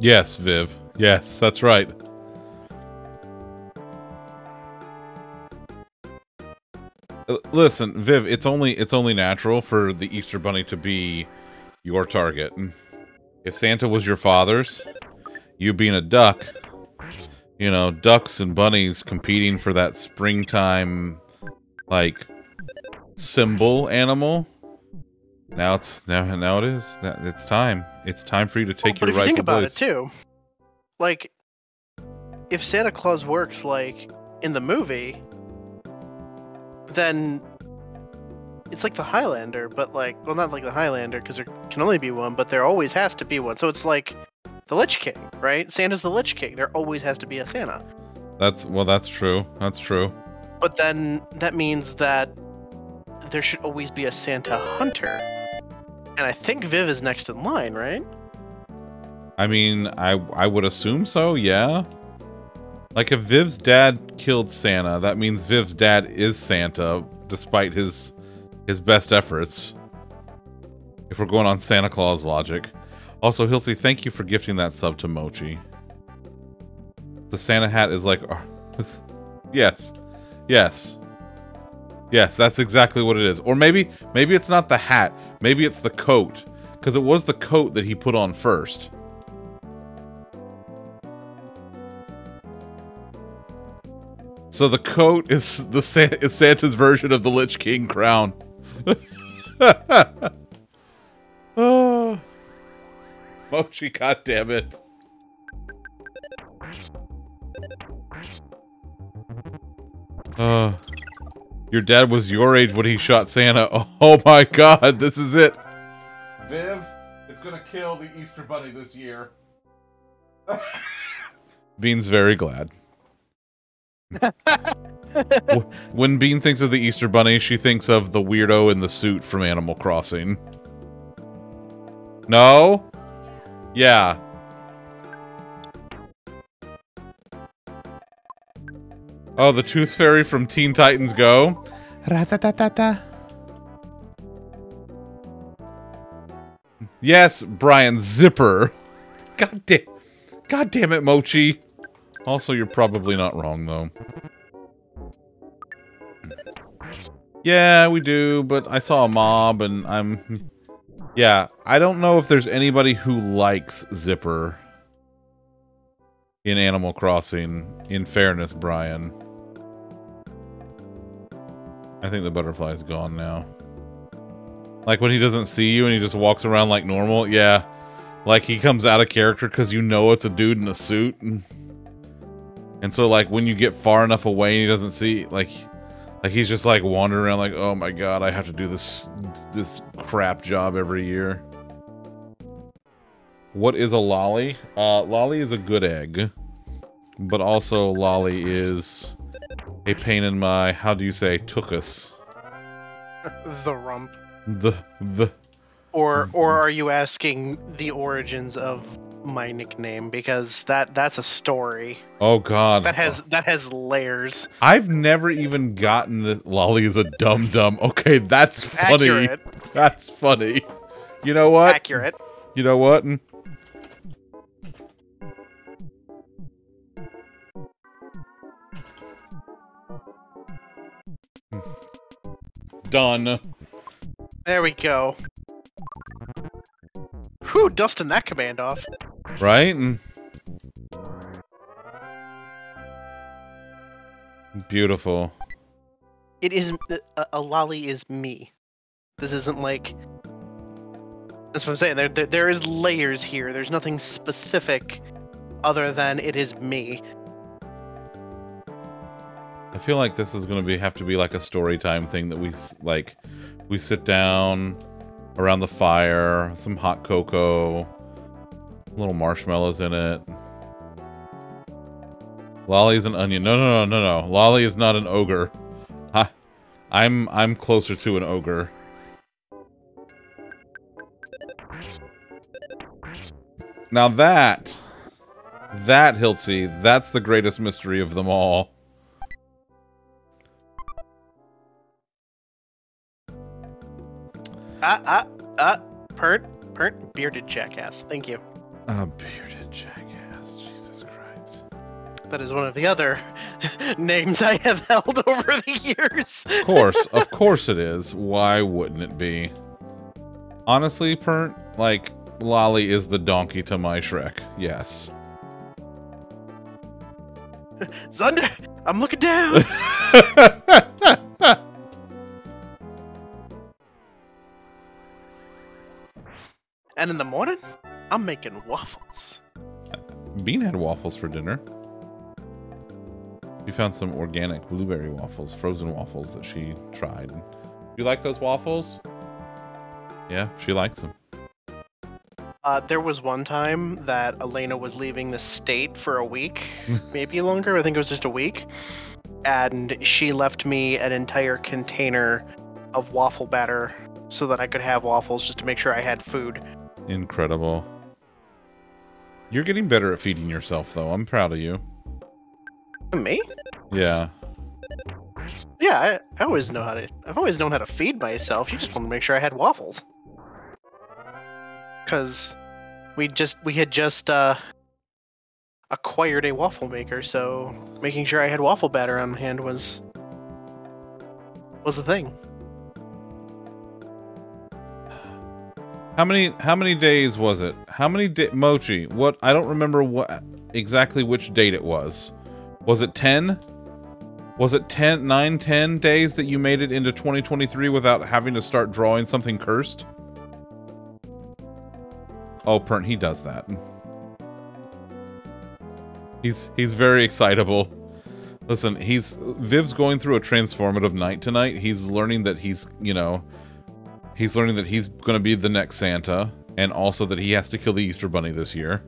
Yes, Viv. Yes, that's right. Uh, Listen, Viv, it's only it's only natural for the Easter Bunny to be your target. If Santa was your father's, you being a duck, you know, ducks and bunnies competing for that springtime like symbol animal. Now it's now now it is. That it's time. It's time for you to take but your if you think about place. it too, like if Santa Claus works like in the movie, then it's like the Highlander, but like well, not like the Highlander because there can only be one, but there always has to be one. So it's like the Lich King, right? Santa's the Lich King. There always has to be a Santa. That's well, that's true. That's true. But then that means that there should always be a Santa Hunter. And I think Viv is next in line, right? I mean, I I would assume so. Yeah. Like if Viv's dad killed Santa, that means Viv's dad is Santa, despite his his best efforts. If we're going on Santa Claus logic. Also, Hilsey, thank you for gifting that sub to Mochi. The Santa hat is like, [LAUGHS] yes, yes, yes. That's exactly what it is. Or maybe, maybe it's not the hat. Maybe it's the coat, because it was the coat that he put on first. So the coat is [LAUGHS] the is Santa's version of the Lich King crown. oh. [LAUGHS] Mochi, goddamn it. Uh, your dad was your age when he shot Santa. [LAUGHS] Oh my god, this is it. Viv, it's gonna kill the Easter Bunny this year. [LAUGHS] Bean's very glad. When Bean thinks of the Easter Bunny, she thinks of the weirdo in the suit from Animal Crossing. No? Yeah. Oh, the Tooth Fairy from Teen Titans Go. Yes, Brian Zipper. God damn, God damn it, Mochi. Also, you're probably not wrong though. Yeah, we do, but I saw a mob and I'm Yeah, I don't know if there's anybody who likes Zipper in Animal Crossing. In fairness, Brian. I think the butterfly's gone now. Like when he doesn't see you and he just walks around like normal. Yeah. Like he comes out of character because you know it's a dude in a suit. And, and so like when you get far enough away and he doesn't see like like he's just like wandering around like, oh my god, I have to do this this crap job every year. What is a lolly? Uh lolly is a good egg. But also lolly is a pain in my how do you say tookus? [LAUGHS] the rump. The the Or or are you asking the origins of my nickname? Because that that's a story. oh god. That has that has layers. I've never even gotten that Lolly is a dumb dumb. Okay, that's funny. Accurate. [LAUGHS] That's funny. You know what? Accurate. You know what? Mm, Done. There we go. Whew, dusting that command off. Right? Mm. Beautiful. It is a, a lolly is me. This isn't like. That's what I'm saying. There, there there is layers here. There's nothing specific, other than it is me. I feel like this is going to be have to be like a story time thing that we like we sit down around the fire, some hot cocoa, little marshmallows in it. Lolly is an onion. No, no, no, no, no. Lolly is not an ogre. Ha. I'm I'm closer to an ogre. Now that that Hiltsy, that's the greatest mystery of them all. Ah ah ah. Pernt pernt bearded jackass. Thank you. A bearded jackass. Jesus Christ. That is one of the other [LAUGHS] names I have held [LAUGHS] over the years. Of course, of course it is. Why wouldn't it be? Honestly, Pernt, like, Lolly is the donkey to my Shrek. Yes. [LAUGHS] Zunder, I'm looking down. And in the morning, I'm making waffles. Bean had waffles for dinner. She found some organic blueberry waffles, frozen waffles that she tried. You like those waffles? Yeah, she likes them. Uh, there was one time that Elena was leaving the state for a week, [LAUGHS] maybe longer. I think it was just a week. And she left me an entire container of waffle batter so that I could have waffles just to make sure I had food. Incredible. You're getting better at feeding yourself, though. I'm proud of you. Me? Yeah. Yeah, I, I always know how to. I've always known how to feed myself. You just wanted to make sure I had waffles. Cause we just we had just uh acquired a waffle maker, so making sure I had waffle batter on hand was was a thing. How many how many days was it? How many Mochi? What I don't remember what exactly which date it was. Was it 10? Was it 10 9 10 days that you made it into 2023 without having to start drawing something cursed? Oh, Pern, he does that. He's he's very excitable. Listen, he's Viv's going through a transformative night tonight. He's learning that he's, you know, he's learning that he's going to be the next Santa and also that he has to kill the Easter bunny this year.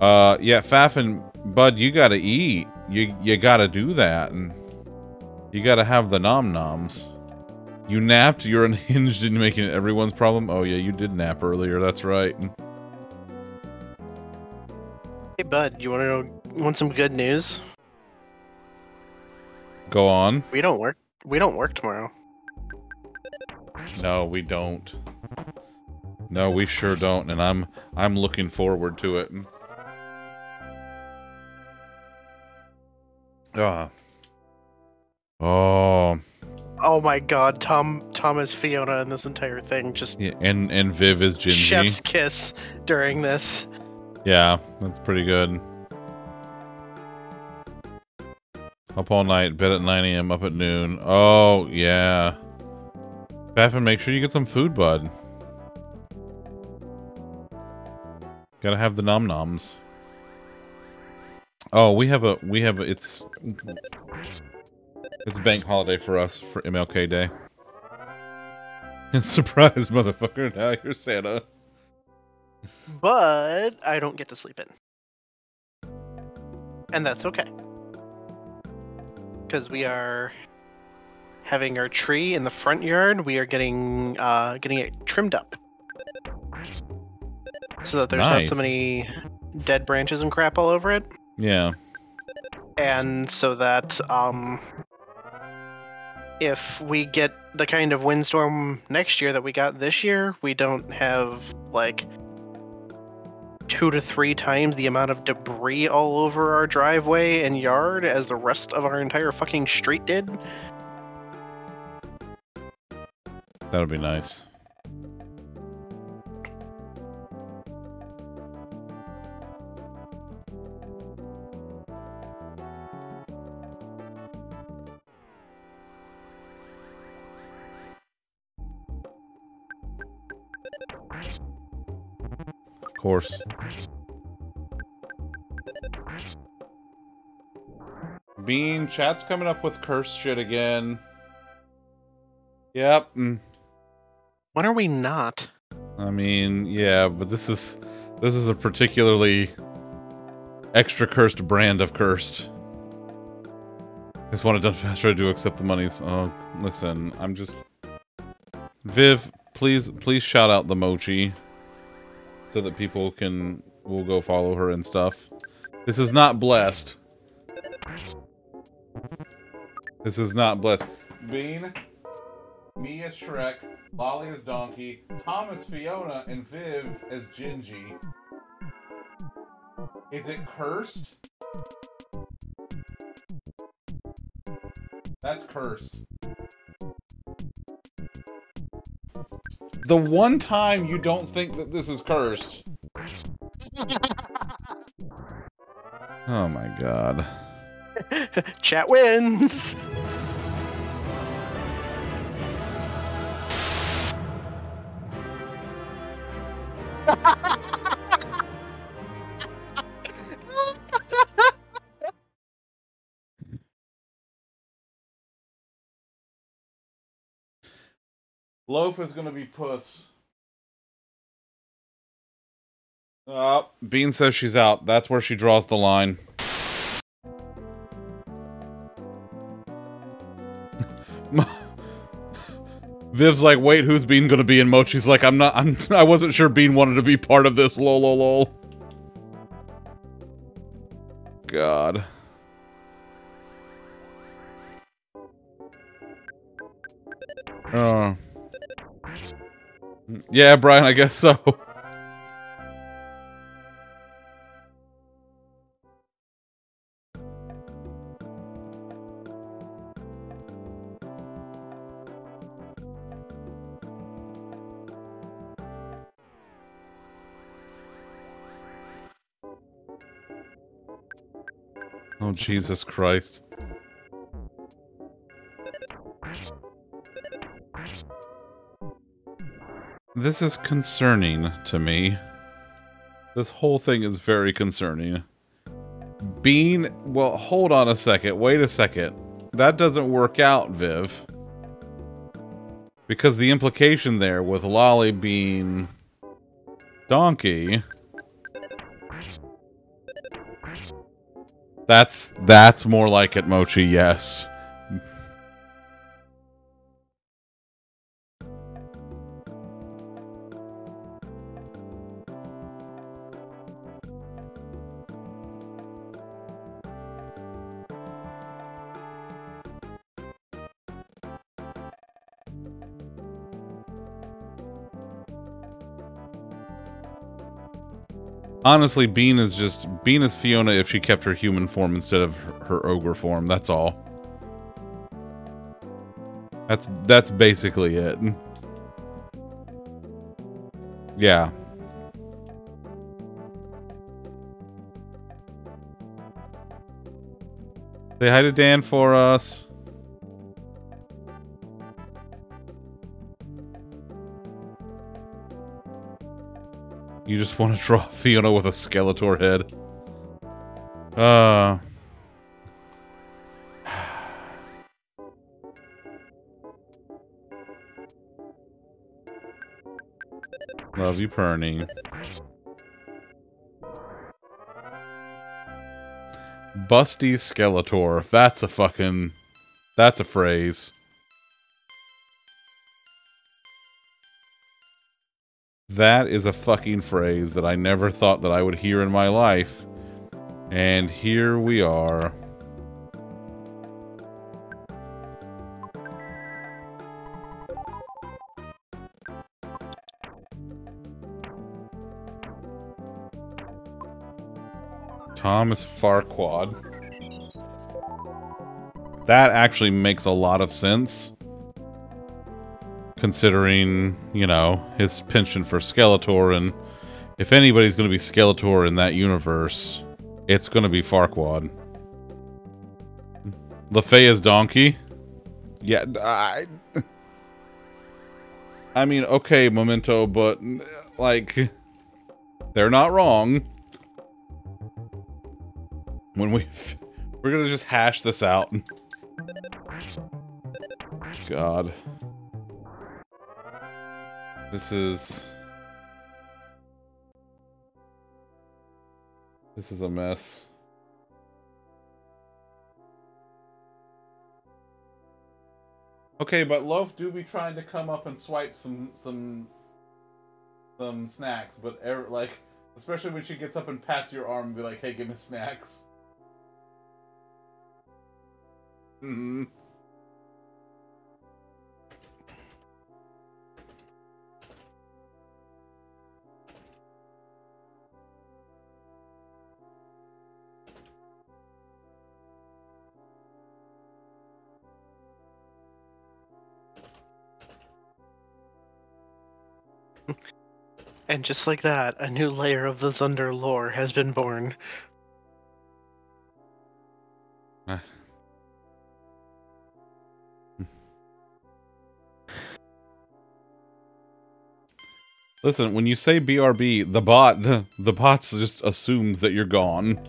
Uh yeah, Faf and Bud, you got to eat. You you got to do that and you got to have the nom noms. You napped, you're [LAUGHS] unhinged and making it everyone's problem. Oh yeah, you did nap earlier. That's right. Hey, bud, you want to know? Want some good news? Go on. We don't work. We don't work tomorrow. No, we don't. No, we sure don't, and I'm I'm looking forward to it. Ah. Oh. Oh my God, Tom, Tom is Fiona in this entire thing. Just Yeah, and and Viv is Gingy. chef's kiss during this. Yeah, that's pretty good. Up all night, bed at 9 a.m., up at noon. Oh, yeah. Baffin, make sure you get some food, bud. Gotta have the nom noms. Oh, we have a, we have a, it's, it's bank holiday for us for MLK Day. [LAUGHS] Surprise, motherfucker, now you're Santa. But I don't get to sleep in. And that's okay. Because we are having our tree in the front yard. We are getting uh, getting it trimmed up. So that there's Nice. not so many dead branches and crap all over it. Yeah. and so that um if we get the kind of windstorm next year that we got this year, we don't have like two to three times the amount of debris all over our driveway and yard as the rest of our entire fucking street did. That'll be nice. Of course. Bean, chat's coming up with curse shit again. Yep. mm. When are we not? I mean, yeah, but this is this is a particularly extra cursed brand of cursed. Just want it done faster. I do accept the monies. Oh, listen, I'm just Viv. Please, please shout out the mochi so that people can will go follow her and stuff. This is not blessed. This is not blessed. Bean, me as Shrek, Lolly as Donkey, Tom as Fiona, and Viv as Gingy. Is it cursed? That's cursed. The one time you don't think that this is cursed. [LAUGHS] Oh my god. [LAUGHS] Chat wins. Loaf is gonna be puss. Uh, Bean says she's out. That's where she draws the line. [LAUGHS] Viv's like, wait, who's Bean gonna be? And Mochi's like, I'm not. I'm. I wasn't sure Bean wanted to be part of this. Lol, lol, lol. God. Oh. Yeah, Brian, I guess so. Oh, Jesus Christ. This is concerning to me. This whole thing is very concerning. Bean, well, hold on a second. Wait a second. That doesn't work out, Viv. Because the implication there with Lolly being donkey That's that's more like it, Mochi, yes. Honestly, Bean is just Bean is Fiona if she kept her human form instead of her, her ogre form. That's all. That's that's basically it. Yeah. Say hi to Dan for us. You just want to draw [LAUGHS] Fiona with a Skeletor head. Uh. [SIGHS] Love you, Perny. Busty Skeletor. That's a fucking... That's a phrase. That is a fucking phrase that I never thought that I would hear in my life. And here we are. Thomas Farquaad. That actually makes a lot of sense. Considering, you know, his penchant for Skeletor, and if anybody's going to be Skeletor in that universe, it's going to be Farquaad. LeFay's donkey? Yeah, I... [LAUGHS] I mean, okay, Memento, but, like, they're not wrong. When we... [LAUGHS] We're gonna just hash this out. God. This is... This is a mess. Okay, but Loaf do be trying to come up and swipe some some some snacks, but er, like especially when she gets up and pats your arm and be like, "Hey, give me snacks." [LAUGHS] Hmm. And just like that, a new layer of the Zunder lore has been born. Ah. Hmm. Listen, when you say BRB, the bot, [LAUGHS] the bots just assumes that you're gone.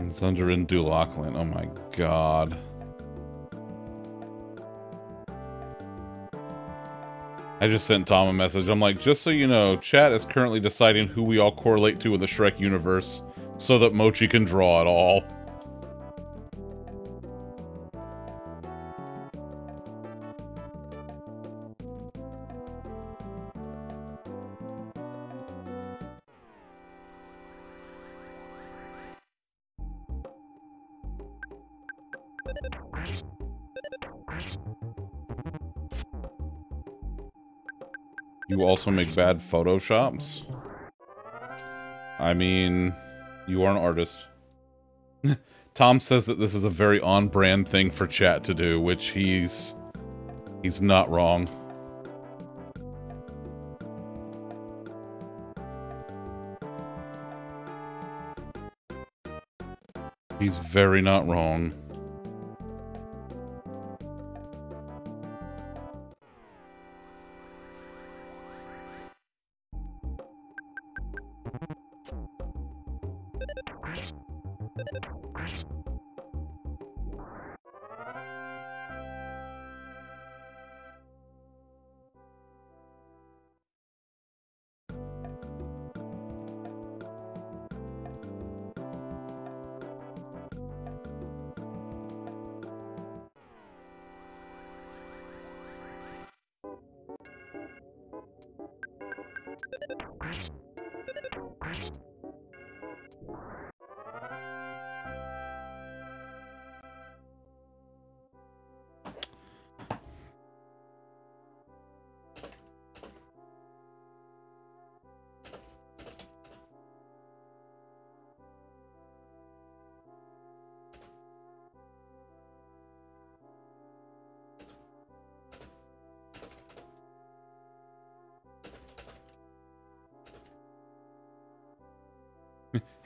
It's under in. Oh my god. I just sent Tom a message. I'm like, just so you know, chat is currently deciding who we all correlate to in the Shrek universe so that Mochi can draw it all. Also make bad photoshops? I mean, you are an artist. [LAUGHS] Tom says that this is a very on-brand thing for chat to do, which he's... he's not wrong. He's very not wrong.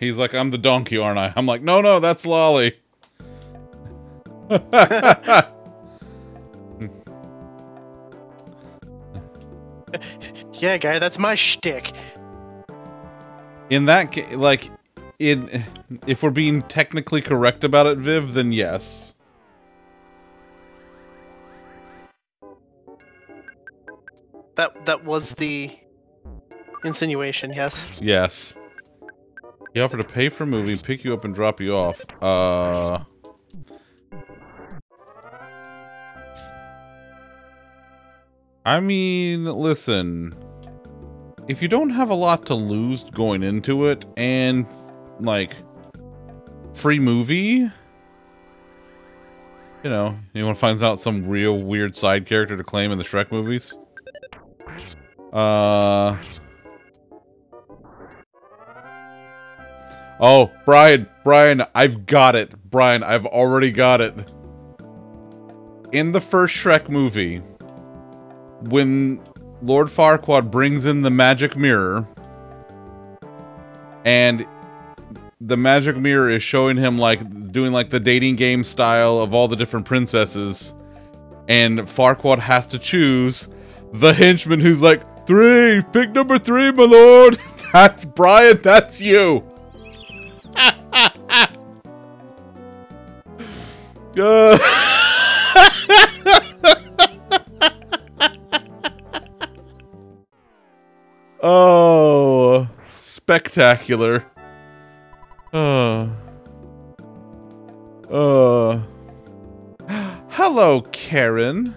He's like, I'm the donkey, aren't I? I'm like, no, no, that's Lolly. [LAUGHS] Yeah, guy, that's my shtick. In that case, like, in if we're being technically correct about it, Viv, then yes. That that was the insinuation. Yes. Yes. He offered to pay for a movie, pick you up, and drop you off. Uh. I mean, listen. If you don't have a lot to lose going into it, and, like, free movie, you know, anyone finds out some real weird side character to claim in the Shrek movies? Uh. Oh, Brian, Brian, I've got it. Brian, I've already got it. In the first Shrek movie, when Lord Farquaad brings in the magic mirror, and the magic mirror is showing him like doing like the dating game style of all the different princesses, and Farquaad has to choose the henchman who's like, Three, pick number three, my lord. [LAUGHS] That's Brian, that's you. Oh, spectacular. Uh. Uh. Hello, Karen.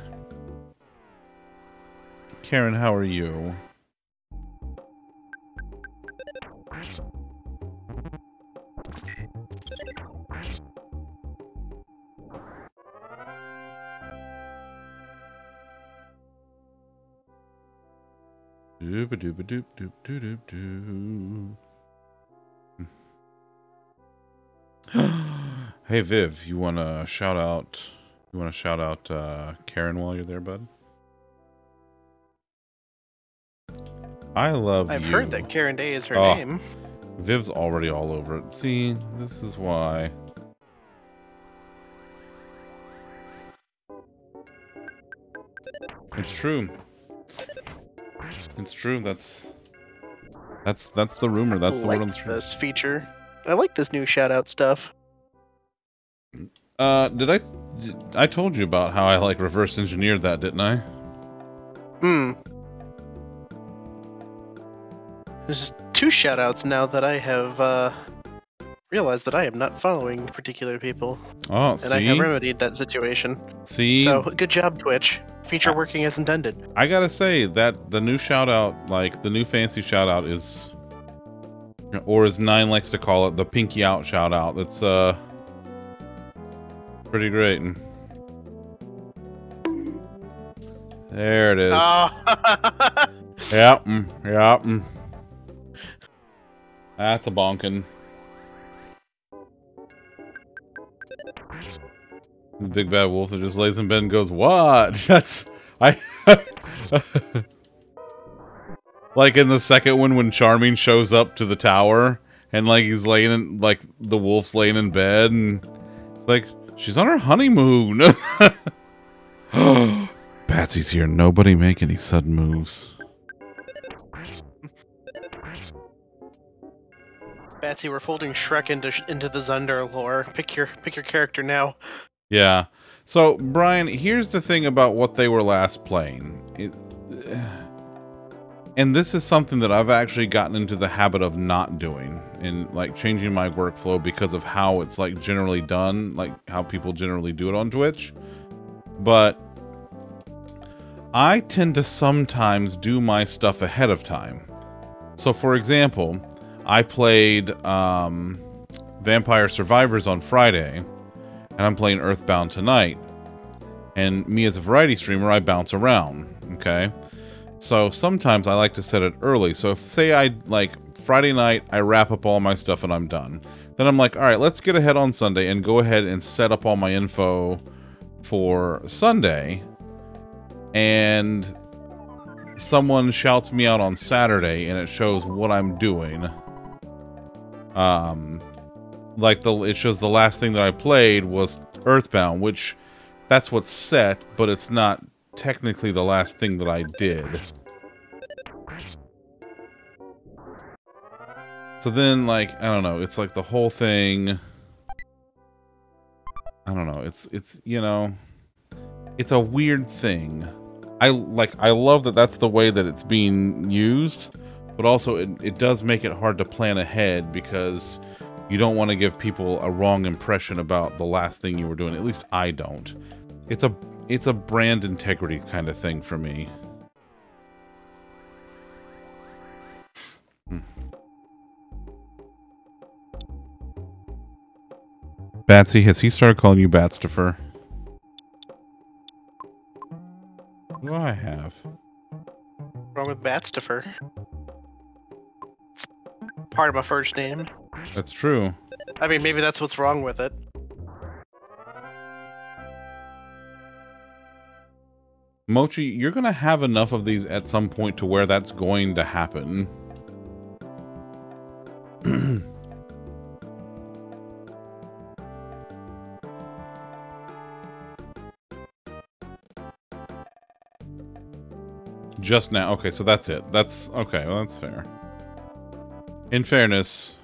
Karen, how are you? Doop doop doop doop doop doop doop. hey Viv, you want to shout out? You want to shout out uh, Karen while you're there, bud? I love I've you. heard that Karen Day is her Oh. name. Viv's already all over it. See, this is why. It's true. It's true. That's that's that's the rumor. That's I the like word on the street. this feature. I like this new shout out stuff. Uh, did I? Did, I told you about how I like reverse engineered that, didn't I? Hmm. There's two shout outs now that I have uh, realized that I am not following particular people. Oh, And I have remedied that situation. see. So good job, Twitch. Feature working as intended. I gotta say that the new shout out, like the new fancy shout out, is, or as Nine likes to call it, the pinky out shout out. That's uh, pretty great. There it is. Oh. [LAUGHS] Yep. Mm, yep. Mm. That's a bonkin. The big bad wolf that just lays in bed and goes, "What?" [LAUGHS] That's I. [LAUGHS] like in the second one when Charming shows up to the tower and like he's laying in like the wolf's laying in bed and it's like she's on her honeymoon. [LAUGHS] [GASPS] Patsy's here. Nobody make any sudden moves. Batsy, we're folding Shrek into into the Zunder lore. Pick your pick your character now. Yeah. So, Brian, here's the thing about what they were last playing. It, and this is something that I've actually gotten into the habit of not doing and like changing my workflow because of how it's like generally done, like how people generally do it on Twitch. But I tend to sometimes do my stuff ahead of time. So, for example, I played um, Vampire Survivors on Friday, and I'm playing Earthbound tonight. And me as a variety streamer, I bounce around. Okay. So sometimes I like to set it early. So if say I like Friday night, I wrap up all my stuff and I'm done. Then I'm like, all right, let's get ahead on Sunday and go ahead and set up all my info for Sunday. And someone shouts me out on Saturday and it shows what I'm doing. Um like the it shows the last thing that I played was Earthbound, which that's what's set, but it's not technically the last thing that I did. So then, like, I don't know, it's like the whole thing. I don't know, it's, it's, you know, it's a weird thing. I, like, I love that that's the way that it's being used, but also it, it does make it hard to plan ahead because you don't want to give people a wrong impression about the last thing you were doing. At least I don't. It's a it's a brand integrity kind of thing for me. Hmm. Batsy, has he started calling you Batstifer? What I have? Wrong with Batstifer. It's part of my first name. That's true. I mean, maybe that's what's wrong with it. Mochi, you're going to have enough of these at some point to where that's going to happen. Just now. Okay, so that's it. That's okay. Well, that's fair. In fairness,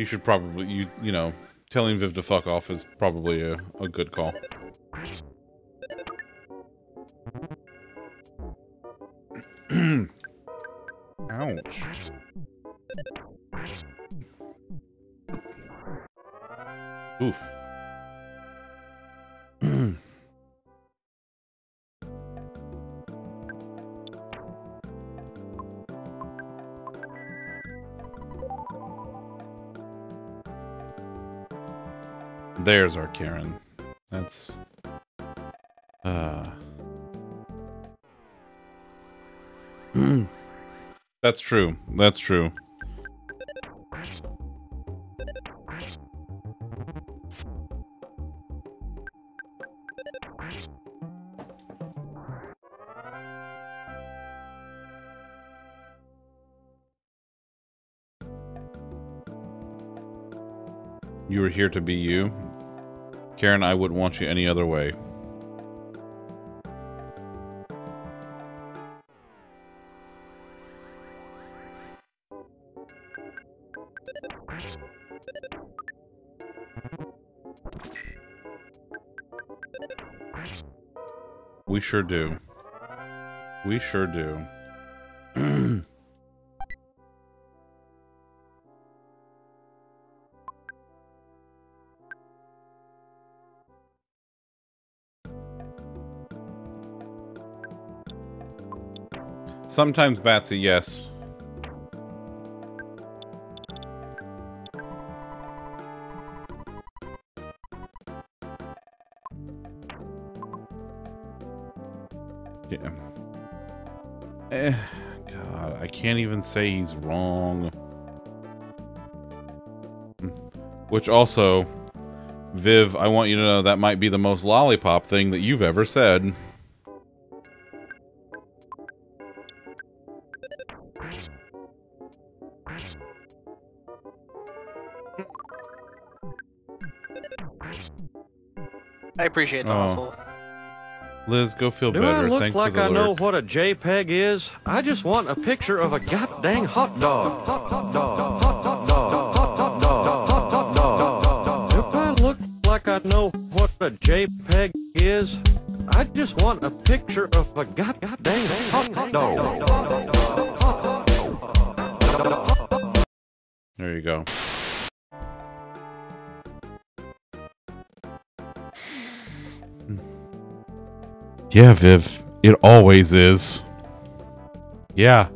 you should probably you you know telling Viv to fuck off is probably a, a good call. [CLEARS THROAT] Ouch. Oof. [CLEARS THROAT] There's our Karen. That's uh [CLEARS THROAT] That's true. That's true. You were here to be you. Karen, I wouldn't want you any other way. We sure do. We sure do. Sometimes Batsy, yes. Yeah. God, I can't even say he's wrong. Hmm. Which also, Viv, I want you to know that might be the most lollipop thing that you've ever said. appreciate the oh. hustle. Liz, go feel Do better. I look Thanks like I lurk. know what a JPEG is? I just want a picture of a goddamn hot dog. Hot, hot dog. Hot, hot dog. Hot dog. Hot dog. Do I look like I know what a JPEG is? I just want a picture of a goddamn hot dog. Yeah, Viv. It always is. Yeah.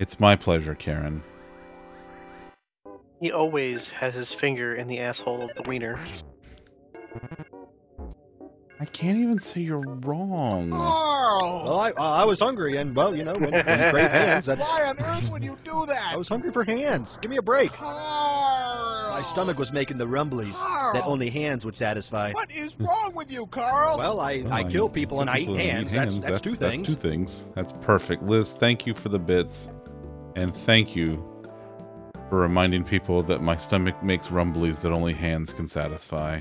It's my pleasure, Karen. He always has his finger in the asshole of the wiener. I can't even say you're wrong. Well, I, I was hungry, and well, you know, when, when you crave [LAUGHS] hands, that's. Why on earth would you do that? I was hungry for hands. Give me a break. Carl! My stomach was making the rumblies that Carl! only hands would satisfy. What is wrong with you, Carl? Well, I, Oh, I kill people and I eat people and hands. That's, that's two things. That's two things. That's perfect. Liz, thank you for the bits. And thank you for reminding people that my stomach makes rumblies that only hands can satisfy.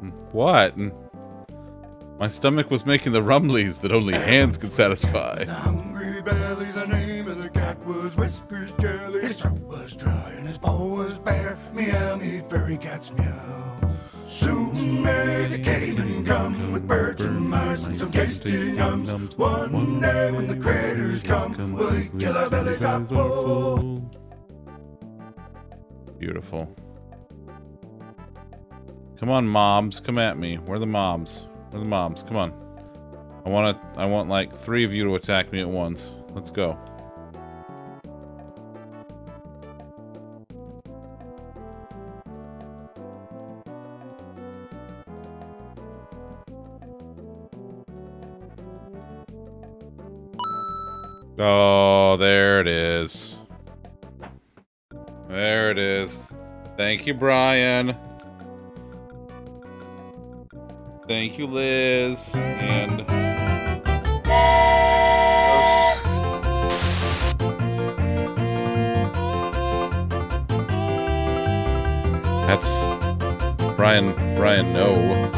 Hmm, What? My stomach was making the rumblies that only hands could satisfy. Cat was Whiskers Jelly. His throat was dry and his paw was bare. Meow, meat, furry cats meow. Soon may the Candyman come with birds and mice and some tasty nums. One day when the critters come, will he kill our bellies up full? Beautiful. Come on, mobs. Come at me. Where are the mobs? Where are the mobs? Come on. I want to. I want like three of you to attack me at once. Let's go. Oh, there it is. There it is. Thank you, Brian. Thank you, Liz. And that's Brian. Brian, no.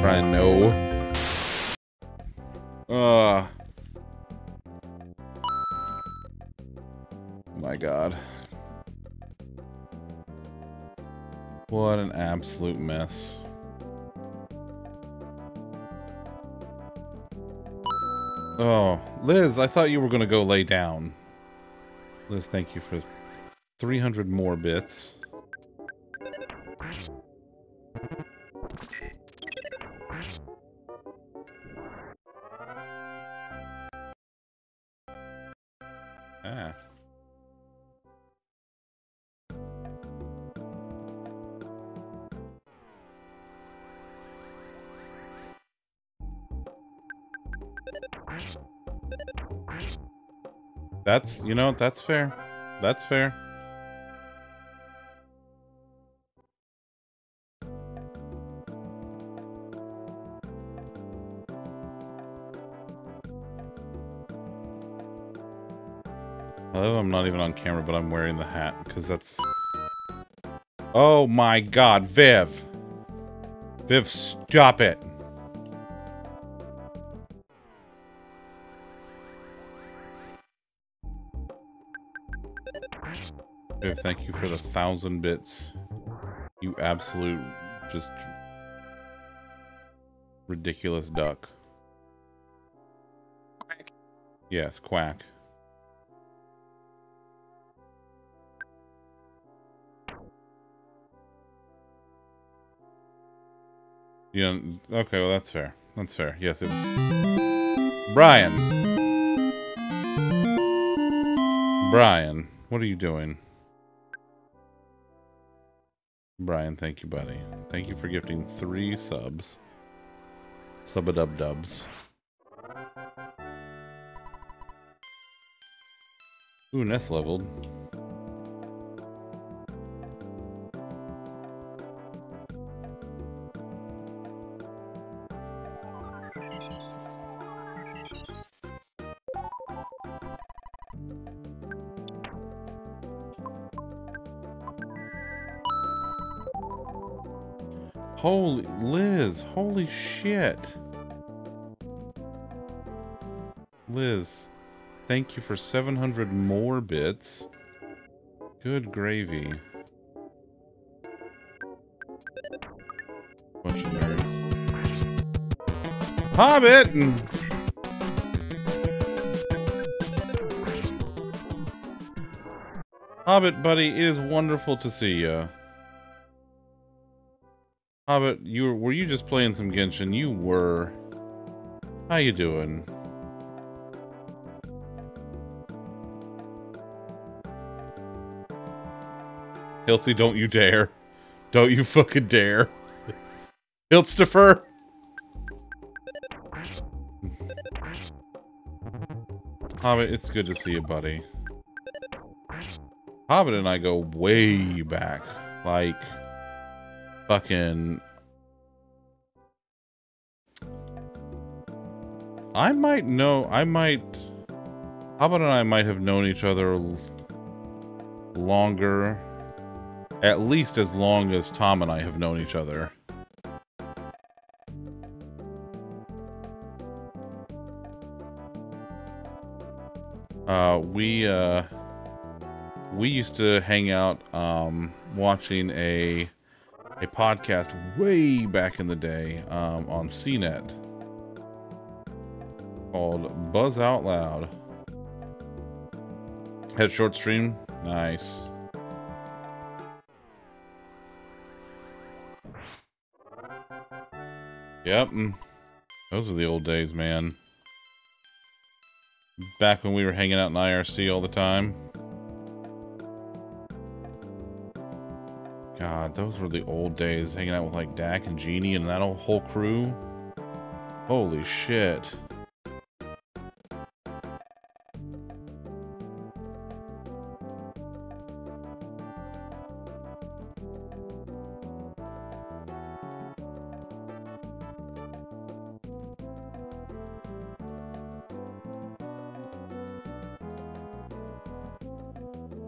Brian, no. Ah. My god. What an absolute mess. Oh, Liz, I thought you were going to go lay down. Liz, thank you for 300 more bits. Ah. That's, you know, that's fair. That's fair. Hello, I'm not even on camera, but I'm wearing the hat because that's. Oh my god, Viv! Viv, stop it! Thank you for the thousand bits. You absolute, just ridiculous duck. Quack. Yes, quack. Yeah, okay, well, that's fair. That's fair. Yes, it was. Brian! Brian, what are you doing? Brian, thank you, buddy. Thank you for gifting three subs. Sub-a-dub dubs. Ooh, Nest leveled. Holy shit. Liz, thank you for 700 more bits. Good gravy. Bunch of nerds. Hobbit! And Hobbit, buddy, it is wonderful to see you. Hobbit, you were, were you just playing some Genshin? You were. How you doing? Hilty, don't you dare. Don't you fucking dare. Hiltstifer! Hobbit, it's good to see you, buddy. Hobbit and I go way back. Like, fucking... I might know, I might... Hobbit and I might have known each other longer, at least as long as Tom and I have known each other. Uh, we, uh, we used to hang out, um, watching a, a podcast way back in the day, um, on CNET called Buzz Out Loud. Had short stream? Nice. Yep. Those were the old days, man. Back when we were hanging out in IRC all the time. God, those were the old days, hanging out with like Dak and Jeannie and that whole crew. Holy shit.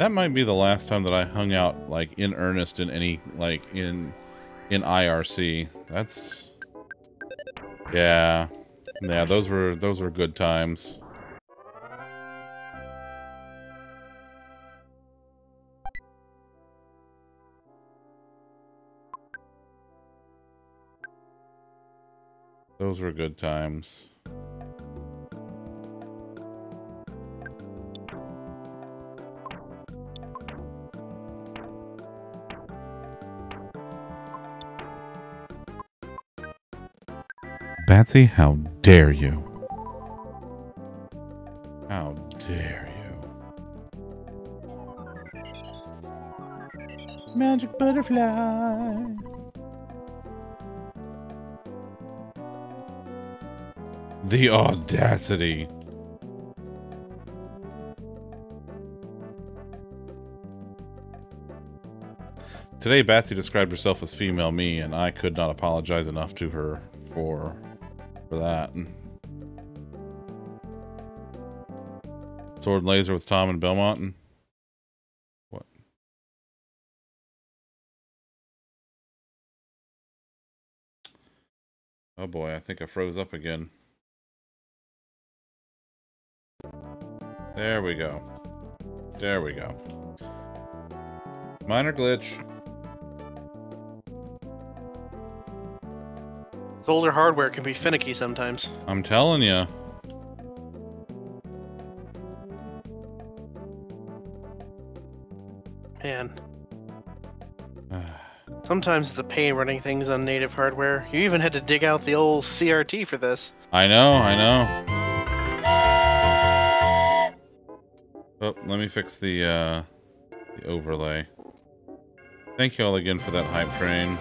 That might be the last time that I hung out like in earnest in any like in in IRC. That's yeah. Yeah, those were those were good times. Those were good times. Batsy, how dare you? How dare you? Magic butterfly. The audacity. Today, Batsy described herself as female me, and I could not apologize enough to her for for that. Sword and laser with Tom and Belmont. And what? Oh boy, I think I froze up again. There we go. There we go. Minor glitch. This older hardware can be finicky sometimes. I'm telling you. Man. [SIGHS] Sometimes it's a pain running things on native hardware. You even had to dig out the old CRT for this. I know, I know. Oh, let me fix the uh the overlay. Thank you all again for that hype train.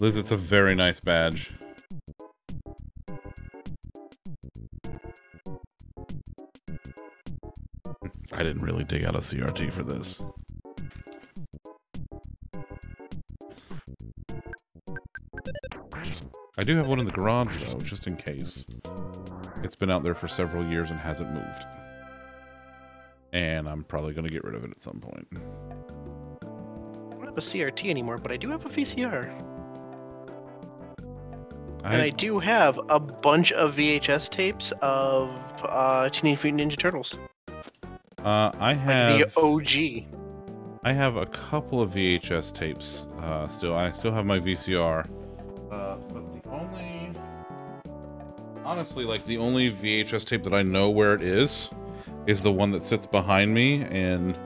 Liz, it's a very nice badge. I didn't really dig out a CRT for this. I do have one in the garage, though, just in case. It's been out there for several years and hasn't moved. And I'm probably going to get rid of it at some point. I don't have a CRT anymore, but I do have a VCR. I, And I do have a bunch of VHS tapes of uh, Teenage Mutant Ninja Turtles. uh, I Like have the OG. I have a couple of VHS tapes uh, still. I still have my VCR. Uh, but the only, honestly, like the only VHS tape that I know where it is, is the one that sits behind me, and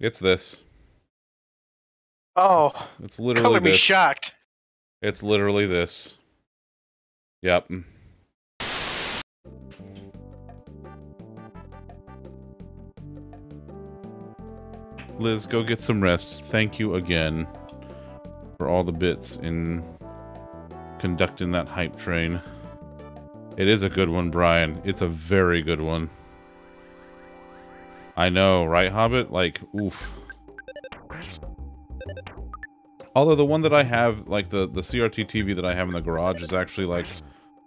it's this. Oh, It's literally color me this. shocked. It's literally this. Yep. Liz, go get some rest. Thank you again for all the bits in conducting that hype train. It is a good one, Brian. It's a very good one. I know, right, Hobbit? Like, oof. Although the one that I have, like the the CRT TV that I have in the garage, is actually like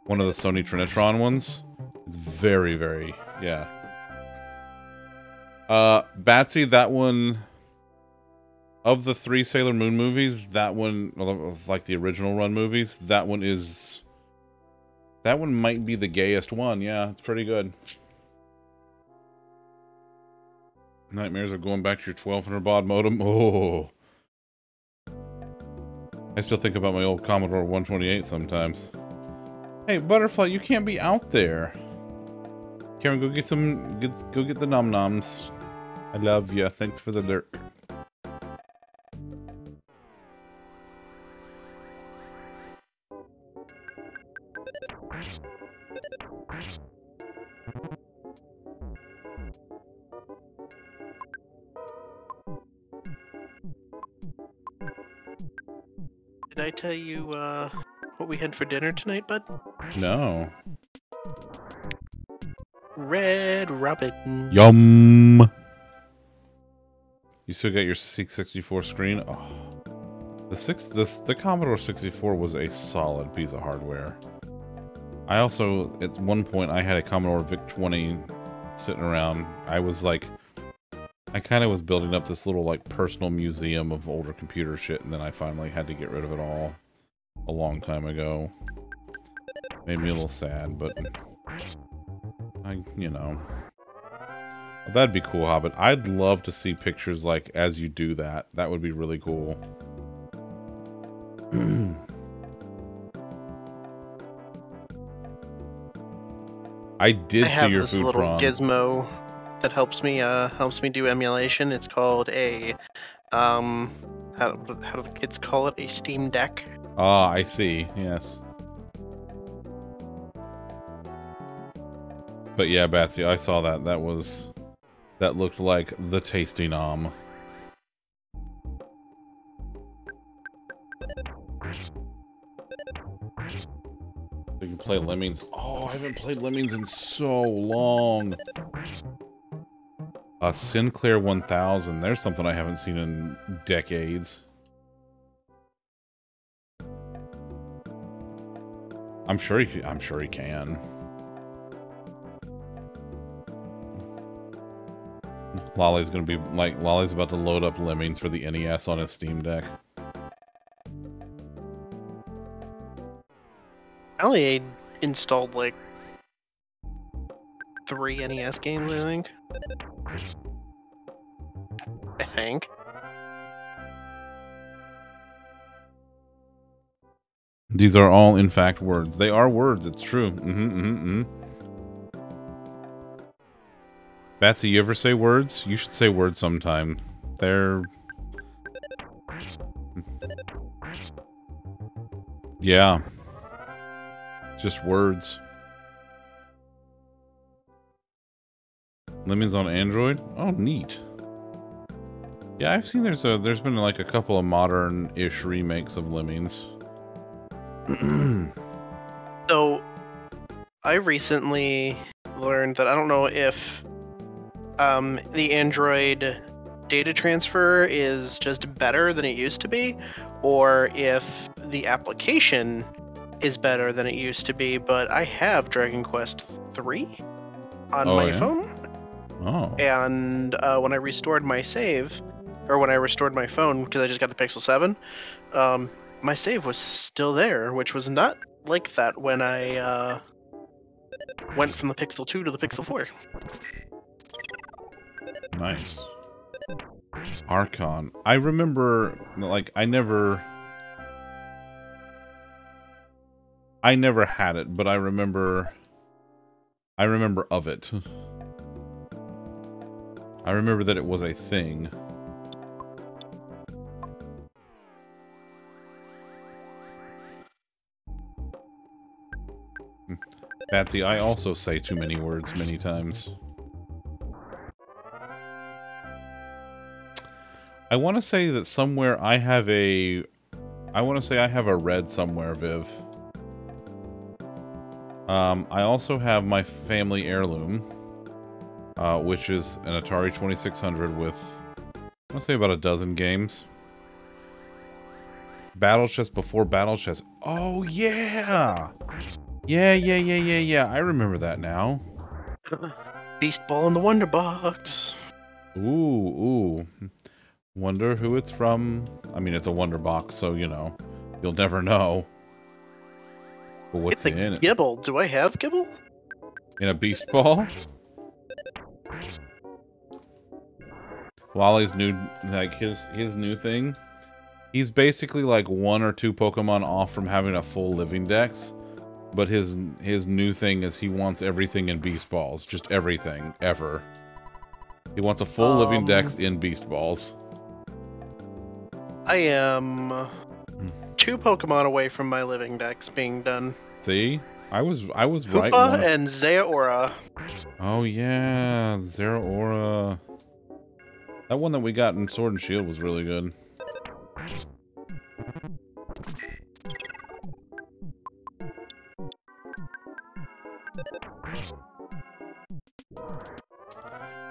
one of the Sony Trinitron ones. It's very, very, yeah. Uh, Batsy, that one of the three Sailor Moon movies, that one, like the original run movies, that one is that one might be the gayest one. Yeah, it's pretty good. Nightmares of going back to your 1200 baud modem. [LAUGHS] Oh. I still think about my old Commodore 128 sometimes. Hey, Butterfly, you can't be out there. Karen, go get some, get, go get the num noms. I love you. Thanks for the lurk. For dinner tonight, bud? No. Red Robin. Yum. You still got your 664 screen? Oh. The six this the Commodore 64 was a solid piece of hardware. I also at one point I had a Commodore VIC 20 sitting around. I was like I kind of was building up this little like personal museum of older computer shit and then I finally had to get rid of it all a long time ago. Made me a little sad, but I you know That'd be cool, Hobbit. I'd love to see pictures like as you do that. That would be really cool. [CLEARS THROAT] I did I see have your this food little prawn. gizmo that helps me uh helps me do emulation. It's called a um how how do the kids call it? A Steam Deck. Ah, I see. Yes. But yeah, Batsy, I saw that. That was that looked like the tasty nom. You can play Lemmings. Oh, I haven't played Lemmings in so long. A Sinclair 1000. There's something I haven't seen in decades. I'm sure he. I'm sure he can. Lolly's gonna be like Lolly's about to load up Lemmings for the NES on his Steam Deck. I only installed like three NES games, I think. I think. These are all, in fact, words. They are words. It's true. Mm-hmm, mm-hmm, mm-hmm. Batsy, you ever say words? You should say words sometime. They're... Yeah. Just words. Lemons on Android? Oh, neat. Yeah, I've seen there's a there's been like a couple of modern-ish remakes of Lemmings. [CLEARS THROAT] So, I recently learned that I don't know if um, the Android data transfer is just better than it used to be, or if the application is better than it used to be. But I have Dragon Quest three on Oh, my yeah? phone, Oh. and uh, when I restored my save, or when I restored my phone because I just got the Pixel Seven, um, my save was still there, which was not like that when I uh, went from the Pixel 2 to the Pixel 4. Nice. Archon. I remember, like, I never. I never had it, but I remember. I remember of it. [LAUGHS] I remember that it was a thing. Patsy, I also say too many words many times. I want to say that somewhere I have a... I want to say I have a red somewhere, Viv. Um, I also have my family heirloom, uh, which is an Atari 2600 with, I want to say about a dozen games. Battle Chest before Battle Chest. Oh, yeah! Yeah, yeah, yeah, yeah, yeah. I remember that now. [LAUGHS] Beast Ball in the Wonder Box. Ooh, ooh. Wonder who it's from. I mean, it's a wonder box, so, you know, you'll never know. But what's it's a in it? Gible. Do I have Gible? In a beast ball? Wally's new, like, his, his new thing, he's basically like one or two Pokemon off from having a full living dex. But his his new thing is he wants everything in beast balls. Just everything, ever. He wants a full living Um, dex in beast balls. I am two Pokemon away from my living dex being done. See? I was I was right. Hoopa and Zeraora. Oh yeah, Zero Aura. That one that we got in Sword and Shield was really good.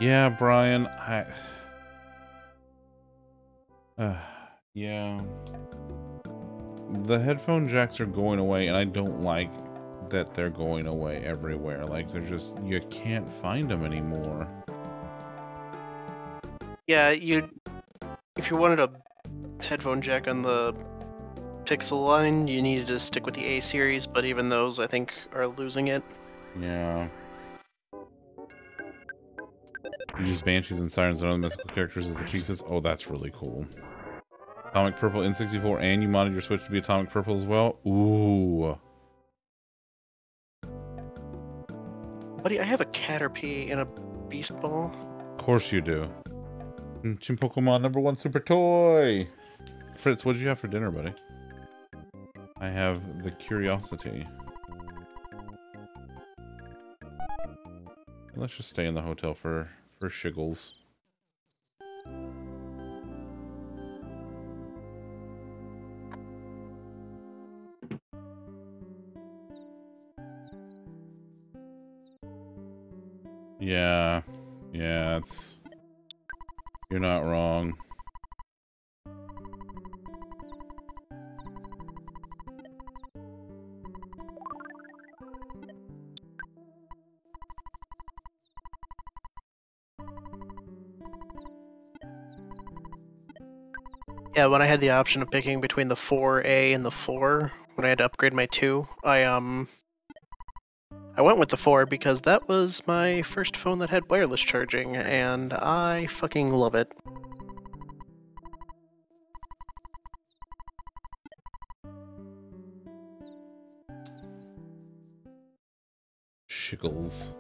Yeah, Brian, I [SIGHS] uh, yeah. The headphone jacks are going away and I don't like that they're going away everywhere. Like they're just you can't find them anymore. Yeah, you. If you wanted a headphone jack on the Pixel line, you needed to stick with the A series, but even those, I think, are losing it. Yeah. You use banshees and sirens and other mystical characters as the pieces. Oh, that's really cool. Atomic Purple N64, and you modded your Switch to be Atomic Purple as well. Ooh. Buddy, I have a Caterpie and a Beast Ball. Of course you do. Mm, Chin Pokemon number one super toy. Fritz, what did you have for dinner, buddy? I have the curiosity. Let's just stay in the hotel for for shiggles. Yeah, yeah, it's you're not wrong. Yeah, when I had the option of picking between the 4A and the 4, when I had to upgrade my 2, I um I went with the 4 because that was my first phone that had wireless charging and I fucking love it. Shiggles.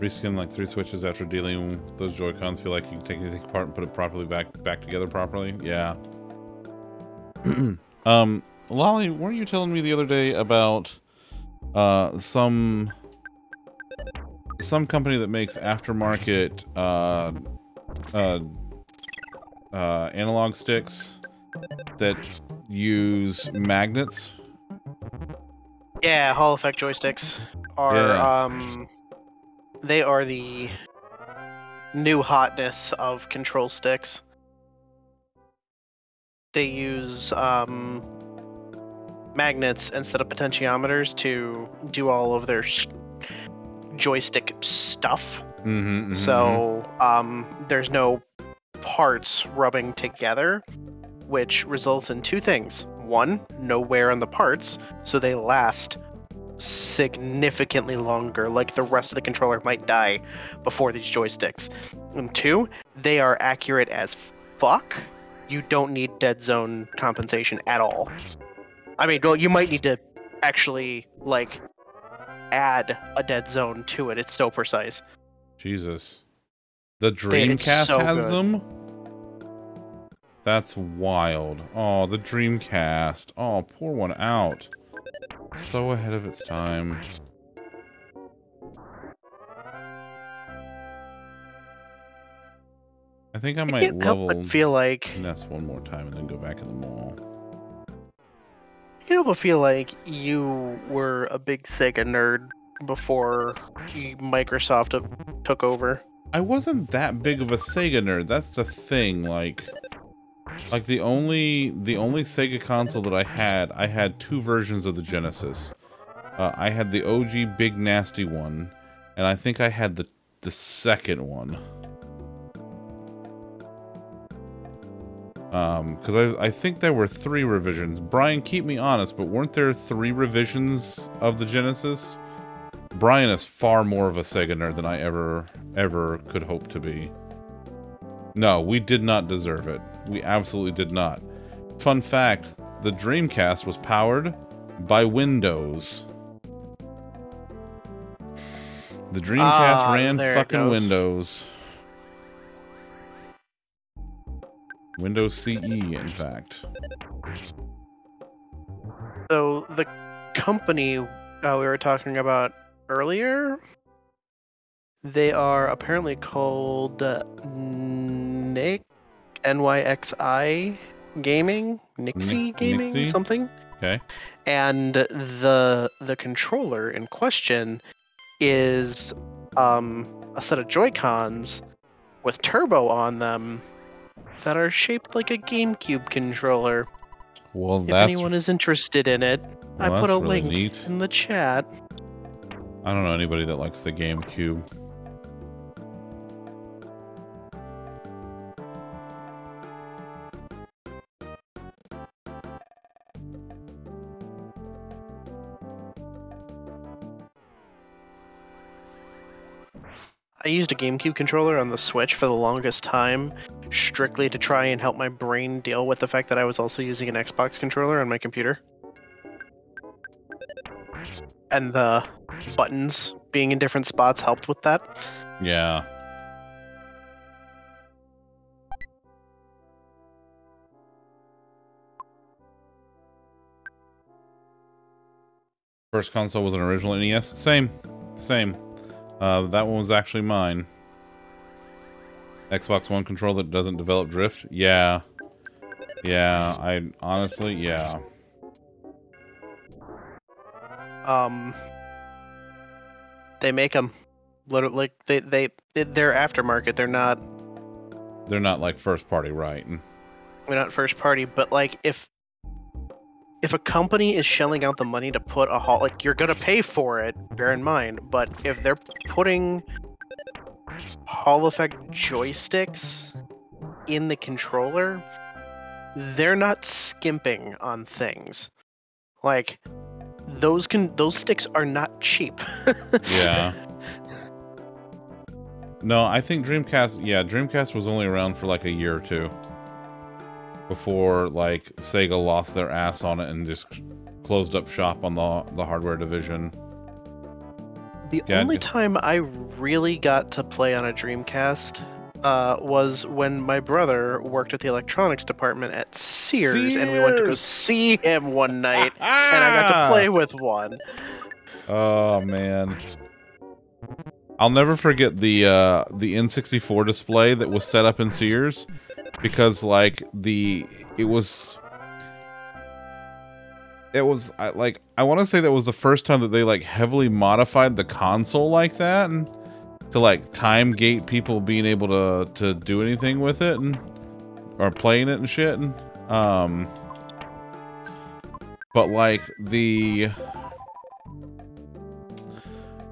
Reskin like three switches after dealing with those Joy-Cons. Feel like you can take anything apart and put it properly back back together properly. Yeah. [CLEARS THROAT] um, Lolly, weren't you telling me the other day about uh some some company that makes aftermarket uh uh uh analog sticks that use magnets? Yeah, Hall Effect joysticks are Yeah. um they are the new hotness of control sticks. They use um, magnets instead of potentiometers to do all of their sh- joystick stuff. Mm-hmm, So um, there's no parts rubbing together, which results in two things. One, no wear on the parts, so they last significantly longer, like the rest of the controller might die before these joysticks. And two, they are accurate as fuck. You don't need dead zone compensation at all. I mean, well, you might need to actually, like, add a dead zone to it. It's so precise. Jesus. The Dreamcast so has good. them? That's wild. Oh, the Dreamcast. Oh, pour one out. So ahead of its time. I think I I might can't help but feel like Ness one more time and then go back in the mall. I can't help but feel like you were a big Sega nerd before Microsoft took- took over. I wasn't that big of a Sega nerd. That's the thing. Like, like the only the only Sega console that I had, I had two versions of the Genesis. Uh, I had the OG big nasty one, and I think I had the the second one. Um, because I I think there were three revisions. Brian, keep me honest, but weren't there three revisions of the Genesis? Brian is far more of a Sega nerd than I ever ever could hope to be. No, we did not deserve it. We absolutely did not. Fun fact, the Dreamcast was powered by Windows. The Dreamcast Ah, ran fucking. Windows. Windows CE, in fact. So the company uh, we were talking about earlier, they are apparently called uh, Nick NYXI Gaming, Nixie Gaming, Nixie? something. Okay. and the the controller in question is um, a set of Joy Cons with turbo on them that are shaped like a GameCube controller. Well, If that's anyone is interested in it, I put a really link neat. in the chat. I don't know anybody that likes the GameCube. I used a GameCube controller on the Switch for the longest time, strictly to try and help my brain deal with the fact that I was also using an Xbox controller on my computer. And the buttons being in different spots helped with that. Yeah. First console was an original NES. Same, same. Uh, that one was actually mine. Xbox One controller that doesn't develop drift. Yeah, yeah. I honestly, yeah. Um, they make them literally. They they they're aftermarket. They're not They're not like first party, right? they're not first party. But like if if a company is shelling out the money to put a hall, like you're gonna pay for it. Bear in mind. But if they're putting Hall effect joysticks in the controller, they're not skimping on things. Like those can those sticks are not cheap. [LAUGHS] Yeah. No, I think Dreamcast. Yeah, Dreamcast was only around for like a year or two before like Sega lost their ass on it and just closed up shop on the the hardware division. The Yeah, only time I really got to play on a Dreamcast uh, was when my brother worked at the electronics department at Sears, and we went to go see him one night, [LAUGHS] and I got to play with one. Oh man. I'll never forget the uh the N64 display that was set up in Sears because like the it was it was I, like I want to say that was the first time that they like heavily modified the console like that and to like time gate people being able to to do anything with it and or playing it and shit. And, um, but like the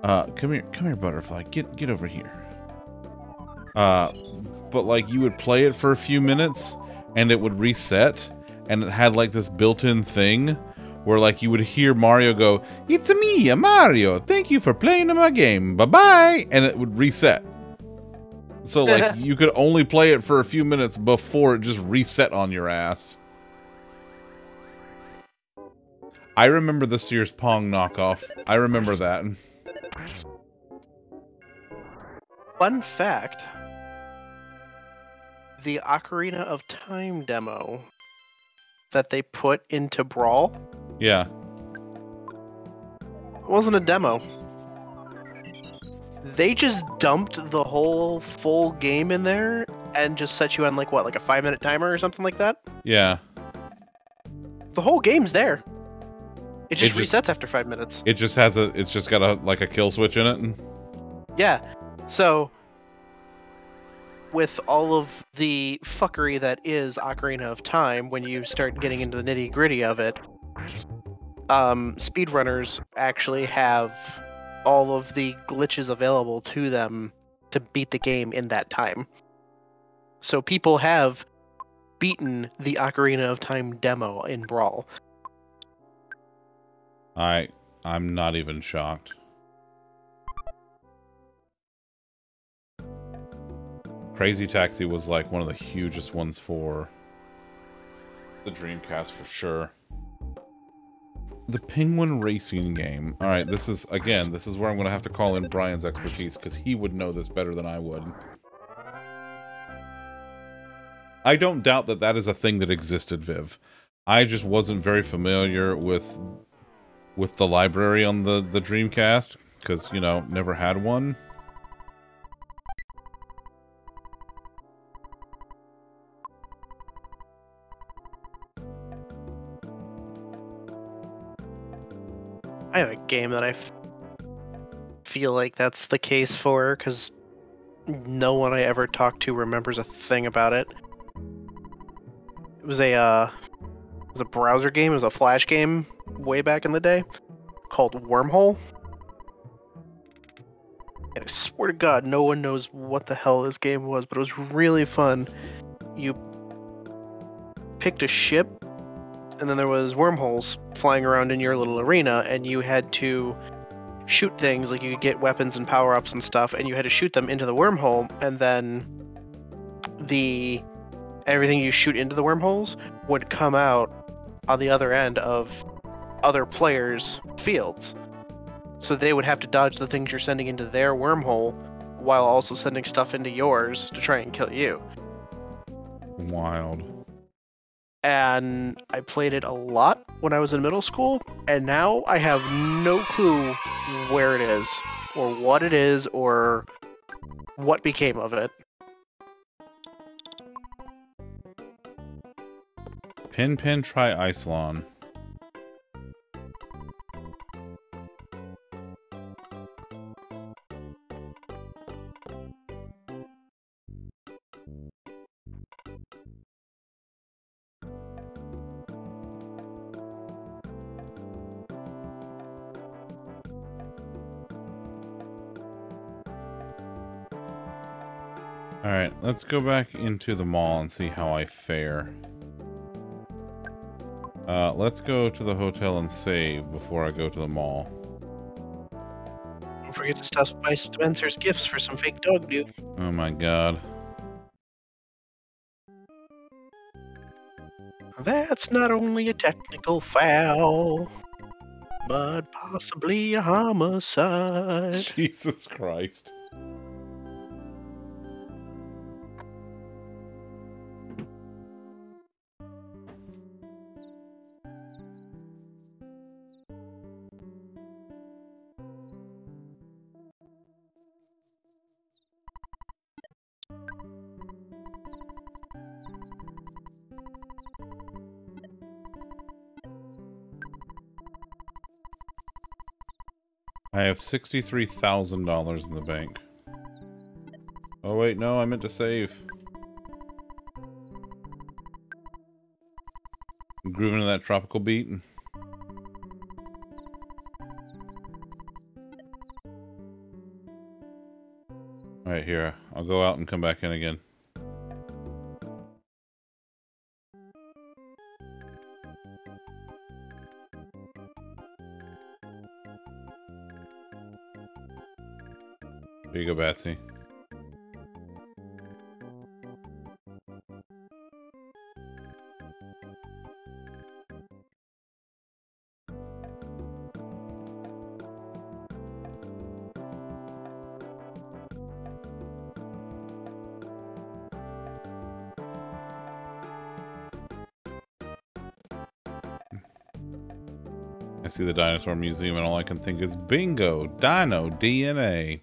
uh, come here, come here, butterfly. Get get over here. Uh, but like you would play it for a few minutes and it would reset, and it had like this built-in thing where like you would hear Mario go, "It's me, Mario. Thank you for playing my game. Bye bye," and it would reset. So like [LAUGHS] you could only play it for a few minutes before it just reset on your ass. I remember the Sears Pong knockoff. I remember that. Fun fact the Ocarina of Time demo that they put into Brawl Yeah. It wasn't a demo. They just dumped the whole full game in there and just set you on like what, like a five minute timer or something like that? Yeah. The whole game's there. It just just- resets after five minutes. It just has a it's just got a like a kill switch in it. And, Yeah. So with all of the fuckery that is Ocarina of Time, when you start getting into the nitty gritty of it, um, speedrunners actually have all of the glitches available to them to beat the game in that time. So people have beaten the Ocarina of Time demo in Brawl. I I'm not even shocked. Crazy Taxi was like one of the hugest ones for the Dreamcast for sure. The Penguin Racing game. All right, this is again, this is where I'm going to have to call in Brian's expertise cuz he would know this better than I would. I don't doubt that that is a thing that existed, Viv. I just wasn't very familiar with with the library on the the Dreamcast because you know never had one. Game that I f- feel like that's the case for because no one I ever talked to remembers a thing about it. It was a uh, it was a browser game. It was a flash game way back in the day called Wormhole. And I swear to God, no one knows what the hell this game was, but it was really fun. You picked a ship and then there was wormholes flying around in your little arena and you had to shoot things like you could get weapons and power-ups and stuff and you had to shoot them into the wormhole and then the everything you shoot into the wormholes would come out on the other end of other players fields so they would have to dodge the things you're sending into their wormhole while also sending stuff into yours to try and kill you Wild. And I played it a lot when I was in middle school, and now I have no clue where it is, or what it is, or what became of it. Pin Pin try Icelon. Let's go back into the mall and see how I fare. Uh, let's go to the hotel and save before I go to the mall. Don't forget to stop by Spencer's Gifts for some fake dog do. Oh my god. That's not only a technical foul, but possibly a homicide. [LAUGHS] Jesus Christ. Have $63,000 in the bank. Oh wait, no, I meant to save. Grooving to that tropical beat. Alright, here. I'll go out and come back in again. Batsy. I see the dinosaur museum and all I can think is bingo, dino, DNA.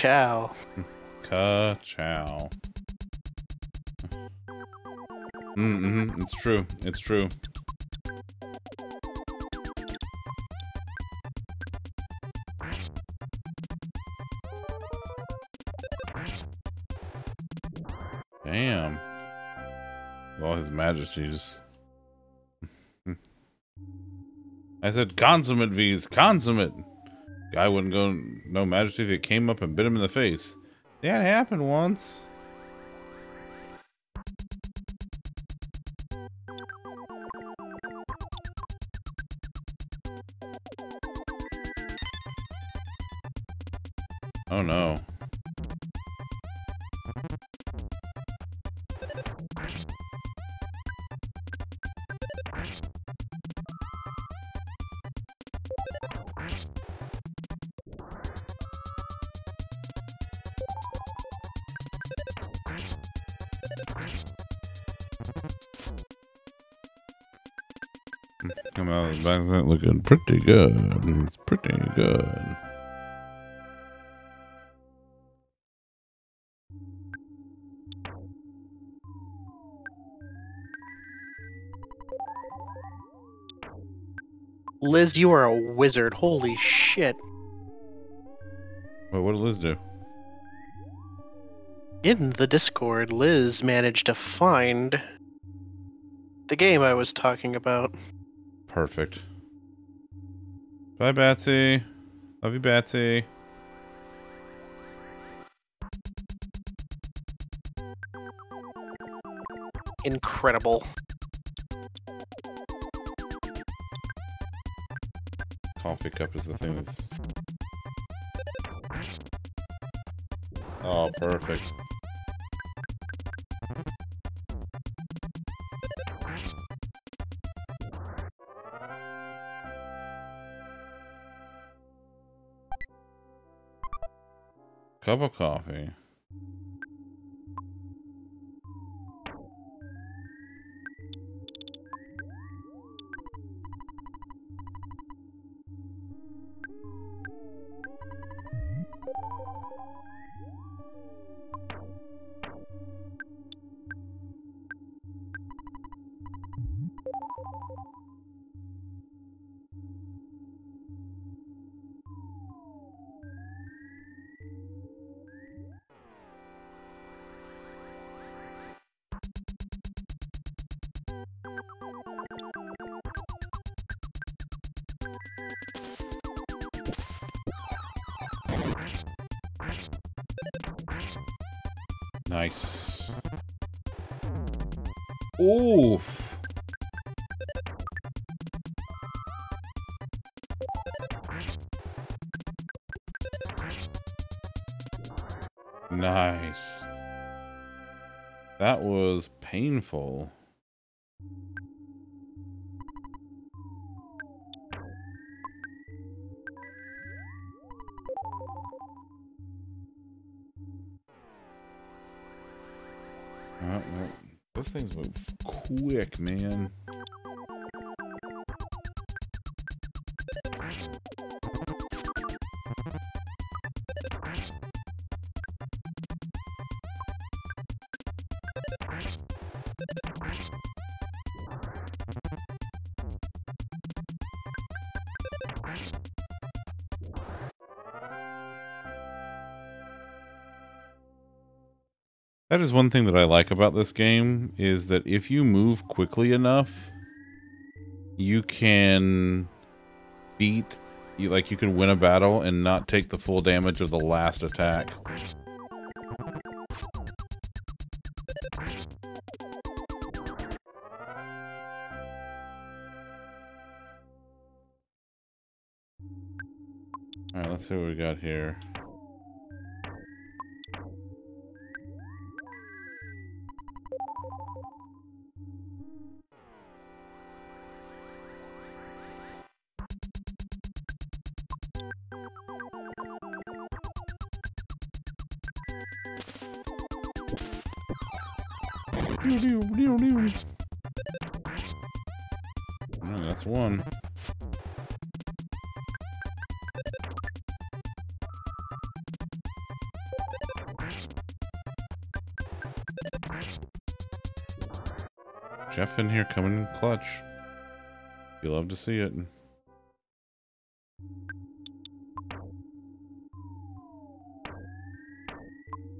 Chow. Ka-chow. Mm-hmm. It's true. It's true. Damn. All his majesties. [LAUGHS] I said consummate V's, consummate. Guy wouldn't go no majesty if it came up and bit him in the face. That happened once. Oh no. Come out of the back of that looking pretty good. Mm-hmm. It's pretty good. Liz, you are a wizard. Holy shit. Wait, what did Liz do? In the Discord, Liz managed to find the game I was talking about. Perfect. Bye, Batsy. Love you, Batsy. Incredible. Coffee cup is the thing that's. Oh, perfect. Cup of coffee. Rainfall. Oh, well, those things move quick, man. Is one thing that I like about this game is that if you move quickly enough, you can beat you like you can win a battle and not take the full damage of the last attack. In here coming in clutch. You love to see it.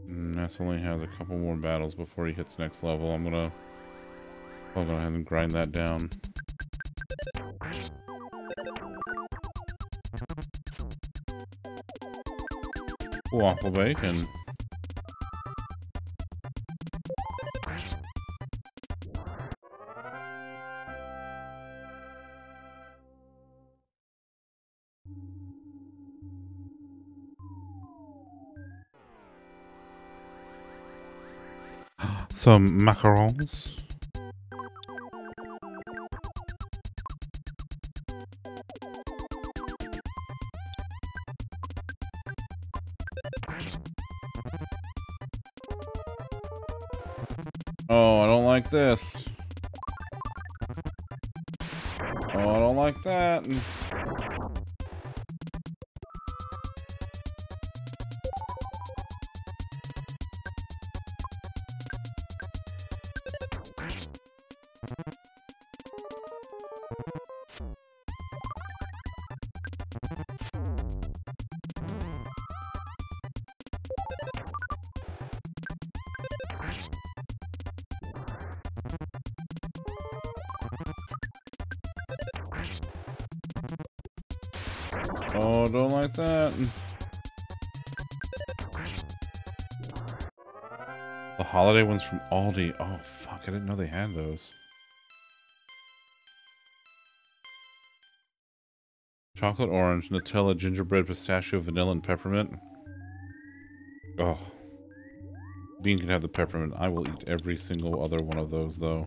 Mm, Ness only has a couple more battles before he hits next level. I'm gonna I'll go ahead and grind that down. Waffle bacon. Some macarons. Holiday ones from Aldi. Oh, fuck. I didn't know they had those. Chocolate orange, Nutella, gingerbread, pistachio, vanilla, and peppermint. Oh. Dean can have the peppermint. I will eat every single other one of those, though.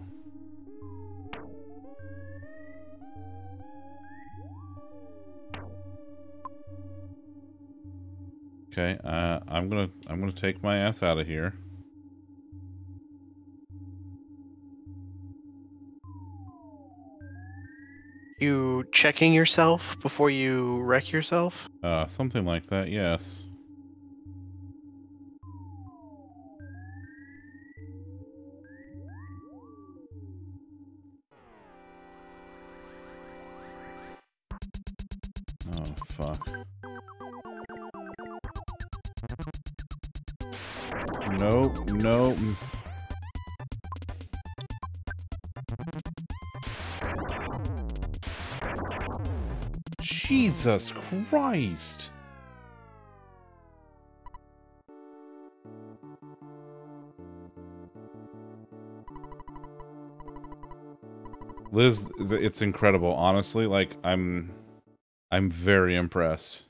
Okay, uh, I'm gonna I'm gonna take my ass out of here. Checking yourself before you wreck yourself? Uh, something like that, yes. Jesus Christ. Liz, it's incredible. Honestly, like I'm, I'm very impressed.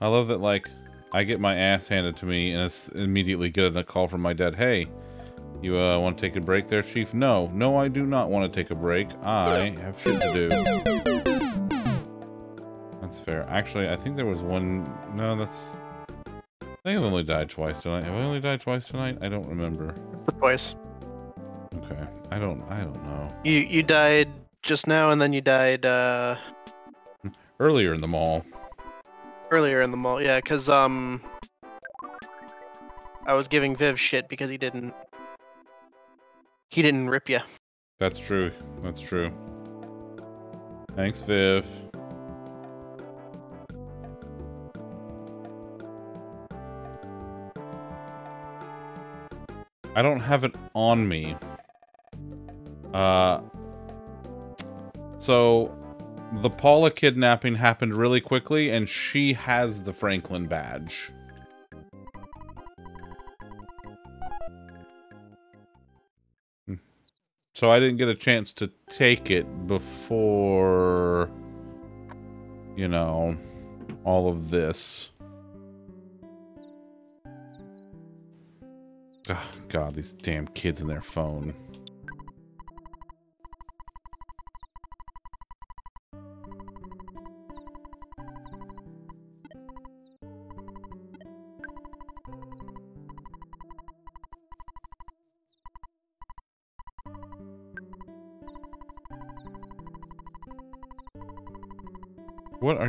I love that, like, I get my ass handed to me and it's immediately get a call from my dad. Hey, you uh, want to take a break there, Chief? No, no, I do not want to take a break. I have shit to do. That's fair. Actually, I think there was one. No, that's. I think I've only died twice tonight. Have I only died twice tonight? I don't remember. Twice. Okay, I don't. I don't know. You you died just now, and then you died uh, [LAUGHS] Earlier in the mall. Earlier in the mall. Yeah, cause um, I was giving Viv shit because he didn't. He didn't rip you. That's true. That's true. Thanks, Viv. I don't have it on me. Uh, so the Paula kidnapping happened really quickly, and she has the Franklin badge. So I didn't get a chance to take it before, you know, all of this. Oh, God, these damn kids and their phone.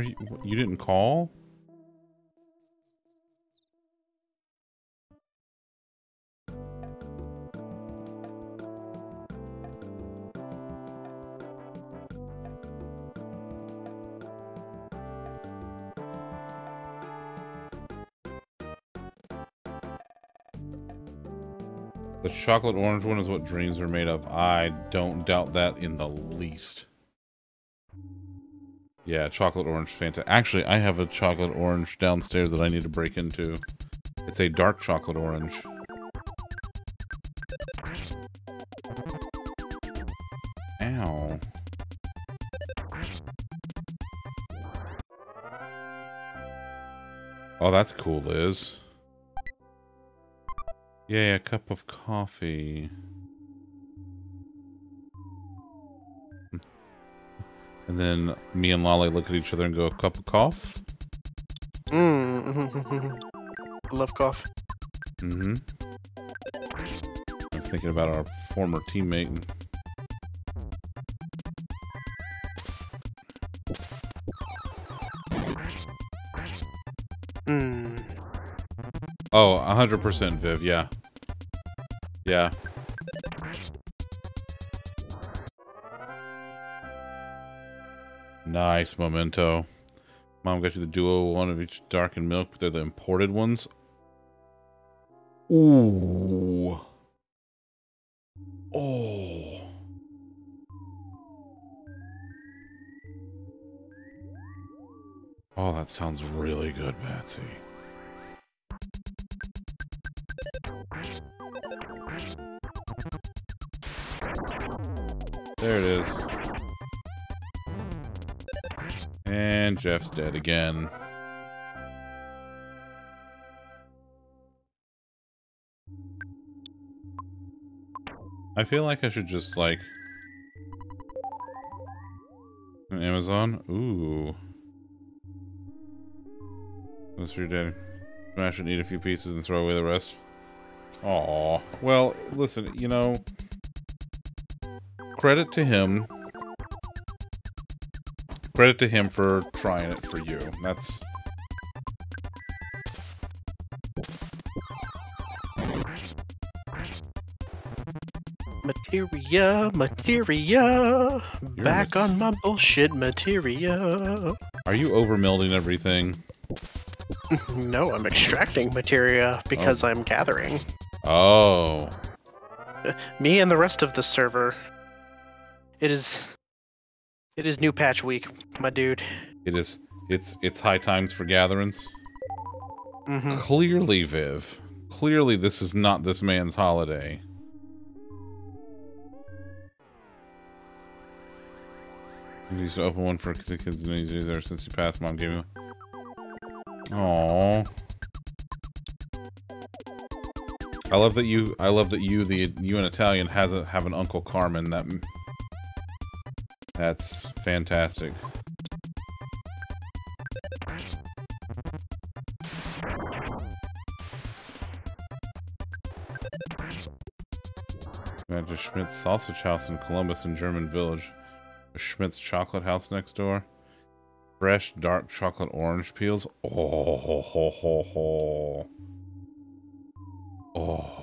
Are you? You didn't call? The chocolate orange one is what dreams are made of. I don't doubt that in the least. Yeah, chocolate orange Fanta. Actually, I have a chocolate orange downstairs that I need to break into. It's a dark chocolate orange. Ow. Oh, that's cool, Liz. Yeah, a cup of coffee. And then me and Lolly look at each other and go, a cup of cough? Mm. [LAUGHS] Love cough. Mm-hmm. I was thinking about our former teammate. Mm. Oh, 100% Viv, yeah. Yeah. Nice, Memento. Mom got you the duo, one of each dark and milk, but they're the imported ones. Ooh. Oh. Oh, that sounds really good, Patsy. Jeff's dead again. I feel like I should just like Amazon. Ooh. For your daddy. Smash it, eat a few pieces, and throw away the rest. Aw. Well, listen, you know, credit to him. Credit to him for trying it for you. That's Materia, materia. You're Back on my bullshit materia. Are you over melding everything? [LAUGHS] No, I'm extracting materia because oh. I'm gathering. Oh. [LAUGHS] Me and the rest of the server. It is. It is new patch week, my dude. It is it's it's high times for gatherings. hmm Clearly, Viv. Clearly this is not this man's holiday. He used to open one for the kids and he's there since he passed. Mom gave him. Aww. I love that you. I love that you, the you, an Italian, has a have an Uncle Carmen. That that's fantastic. Went to Schmidt's Sausage House in Columbus in German Village. Schmidt's Chocolate House next door. Fresh dark chocolate orange peels. Oh, ho, ho, ho, ho. Oh.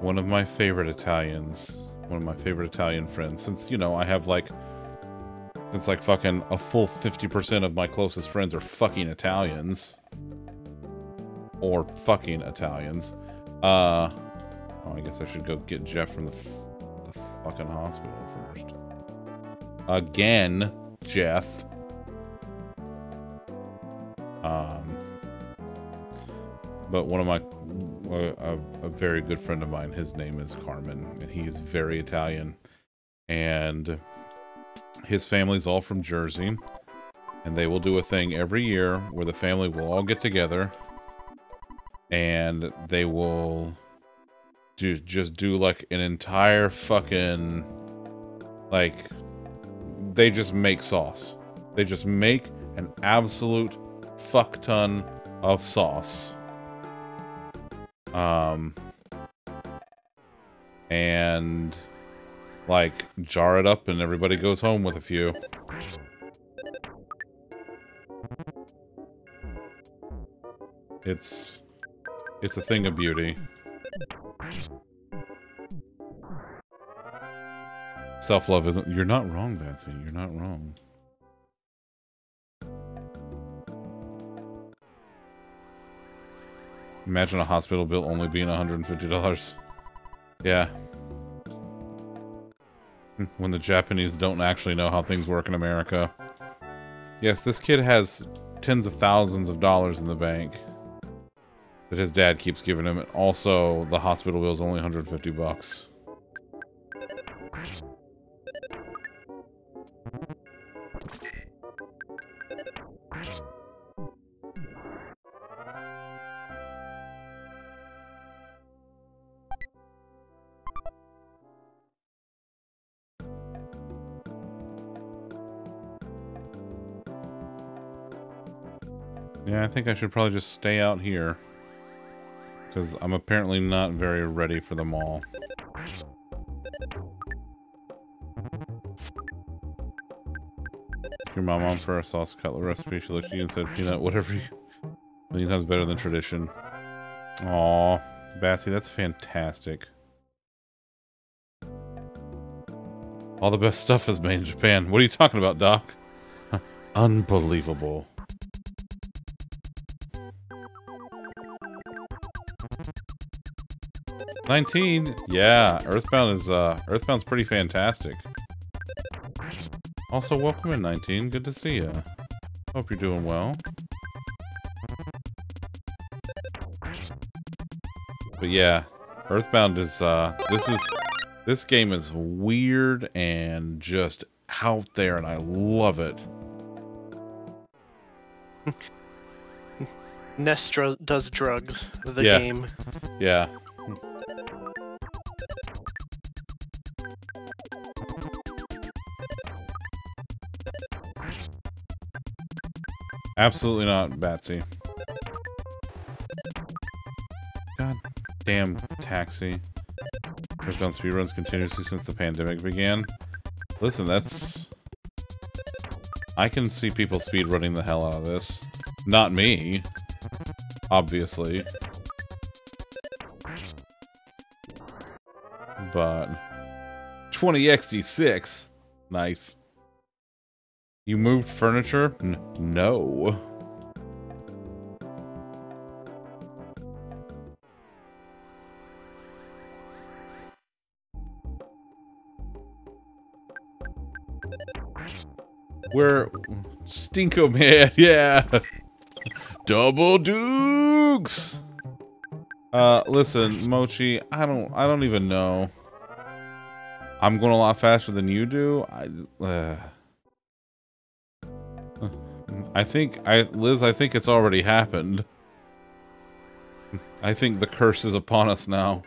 One of my favorite Italians, one of my favorite Italian friends, since, you know, I have like, it's like fucking a full 50% of my closest friends are fucking Italians. Or fucking Italians. Uh, oh, I guess I should go get Jeff from the, the fucking hospital first. Again, Jeff. Um, but one of my a, a very good friend of mine. His name is carmen and he's very italian. And his family's all from jersey and they will do a thing every year where the family will all get together and they will do just do like an entire fucking like they just make sauce. They just make an absolute fuck ton of sauce um and like jar it up and everybody goes home with a few. It's it's a thing of beauty. Self-love isn't you're not wrong Betsy you're not wrong Imagine a hospital bill only being $150. Yeah. When the Japanese don't actually know how things work in America. Yes, this kid has tens of thousands of dollars in the bank that his dad keeps giving him. Also, the hospital bill is only 150 bucks. Think I should probably just stay out here. Because I'm apparently not very ready for the mall. Your mom on for a sauce cutlet recipe. She looked at you and said, peanut, whatever you... A million times better than tradition. Aw, Batsy, that's fantastic. All the best stuff is made in Japan. What are you talking about, Doc? [LAUGHS] Unbelievable. Nineteen, yeah. Earthbound is uh, Earthbound's pretty fantastic. Also, welcome in, nineteen. Good to see you. Hope you're doing well. But yeah, Earthbound is uh, this is this game is weird and just out there, and I love it. [LAUGHS] Nestra does drugs. The Yeah. game. Yeah. Absolutely not, Batsy. God damn taxi. There's been speedruns continuously since the pandemic began. Listen, that's... I can see people speedrunning the hell out of this. Not me. Obviously. But... 20XD6. Nice. You moved furniture? N no. We're Stinko Man, [LAUGHS] yeah. Double Dukes. Uh, listen, Mochi, I don't, I don't even know. I'm going a lot faster than you do. I, uh, I think, I Liz, I think it's already happened. I think the curse is upon us now.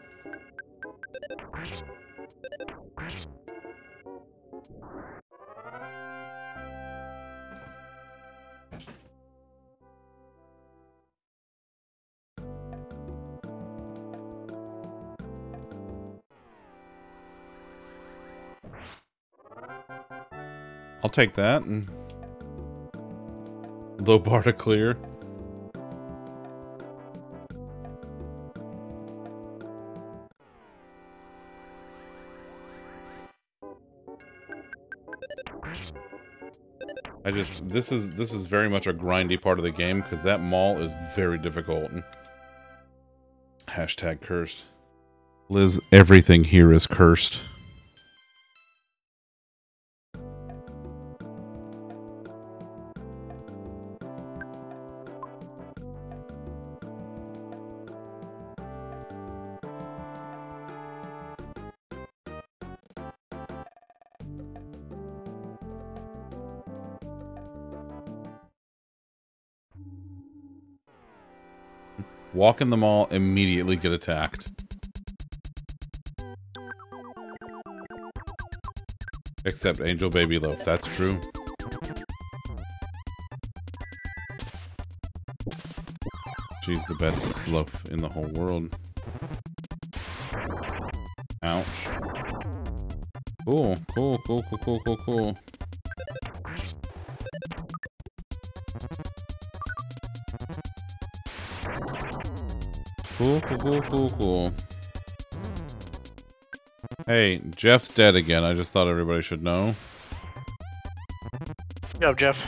I'll take that and low bar to clear. I just this is this is very much a grindy part of the game because that mall is very difficult. Hashtag cursed. Liz, everything here is cursed. Walk in the mall, immediately get attacked. Except Angel Baby Loaf, that's true. She's the best loaf in the whole world. Ouch. Cool, cool, cool, cool, cool, cool, cool. Cool, cool, cool, cool, cool. Hey, Jeff's dead again. I just thought everybody should know. Good job, Jeff.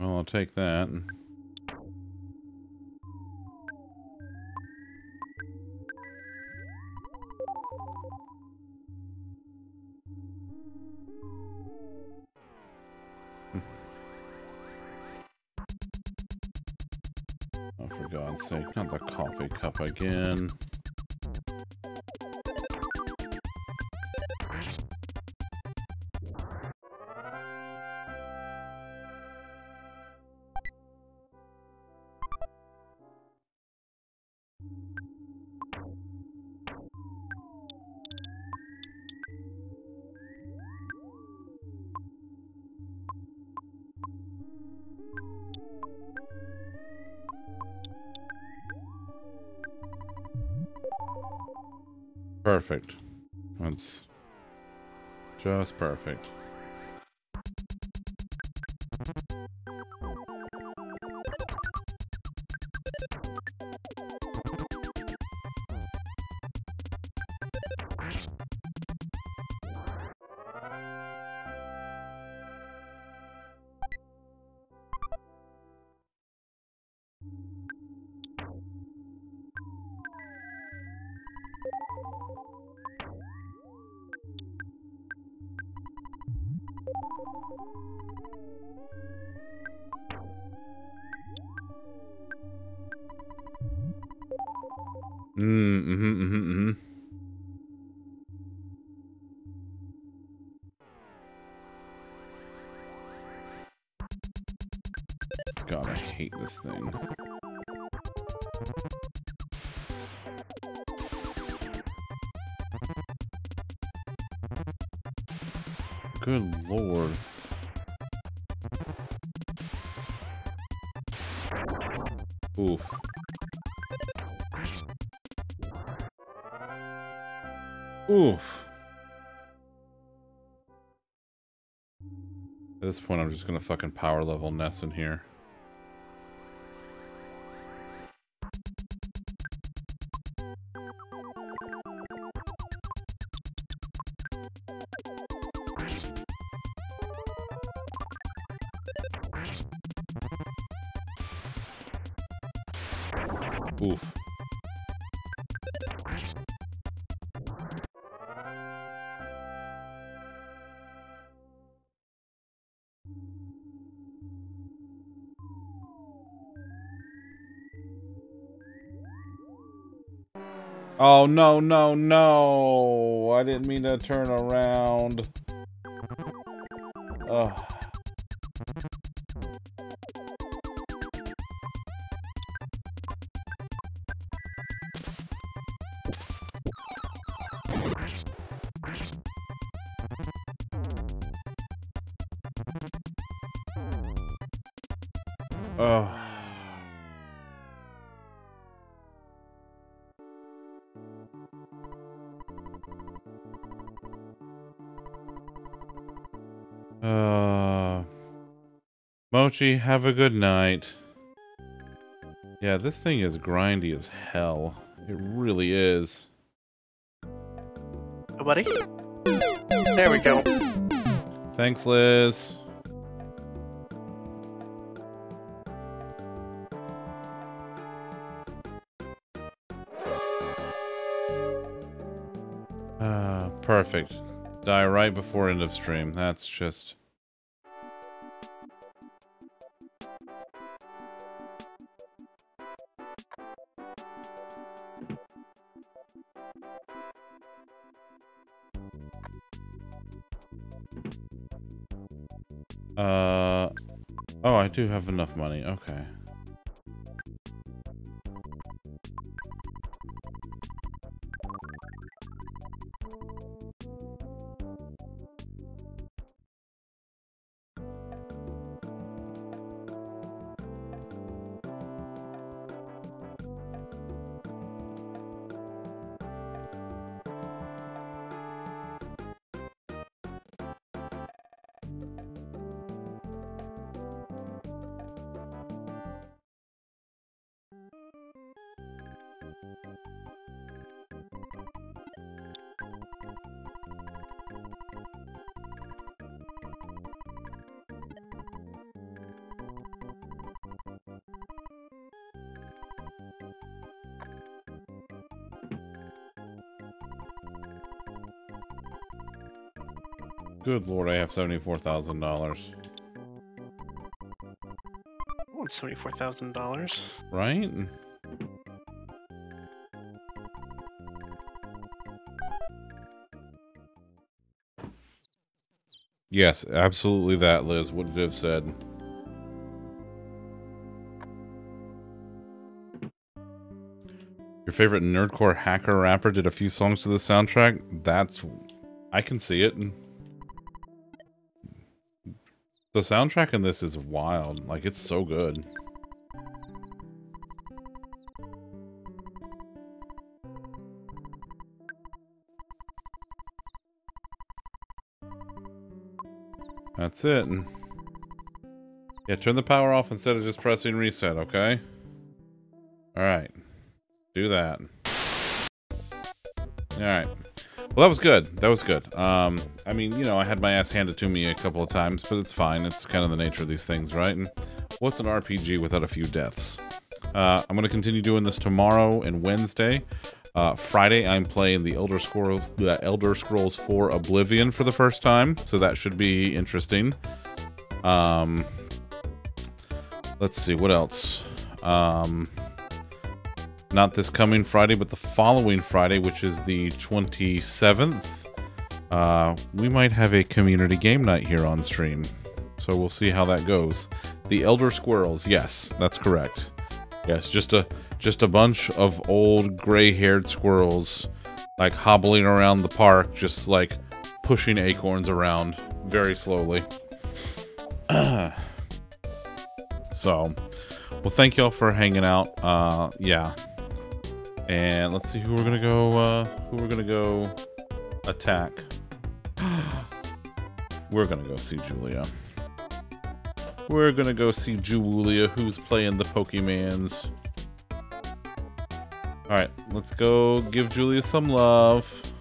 Well, I'll take that. Perfect. Point, I'm just gonna fucking power level Ness in here. No, no, no. I didn't mean to turn around. Mochi, have a good night. Yeah, this thing is grindy as hell. It really is. Nobody? There we go. Thanks, Liz. Ah, perfect. Die right before end of stream. That's just... Uh... Oh, I do have enough money. Okay. Good lord, I have $74,000. I want seventy-four thousand dollars. Right? Yes, absolutely that, Liz. What did it have said? Your favorite nerdcore hacker rapper did a few songs to the soundtrack? That's... I can see it. The soundtrack in this is wild. Like, it's so good. That's it. Yeah, turn the power off instead of just pressing reset, okay? Alright. Do that. Alright. Well, that was good. That was good. Um, I mean, you know, I had my ass handed to me a couple of times, but it's fine. It's kind of the nature of these things, right? And what's an RPG without a few deaths? Uh, I'm going to continue doing this tomorrow and Wednesday. Uh, Friday, I'm playing the Elder Scrolls, the Elder Scrolls 4 Oblivion for the first time, so that should be interesting. Um, let's see what else. Um, not this coming Friday, but the following Friday, which is the 27th, uh, we might have a community game night here on stream. So we'll see how that goes. The Elder Squirrels, yes, that's correct. Yes, just a just a bunch of old gray-haired squirrels like hobbling around the park, just like pushing acorns around very slowly. [CLEARS THROAT] so, well, thank y'all for hanging out. Uh, yeah, and let's see who we're gonna go. Uh, who we're gonna go attack. [GASPS] we're gonna go see Julia. We're gonna go see Julia, who's playing the Pokemans. Alright, let's go give Julia some love.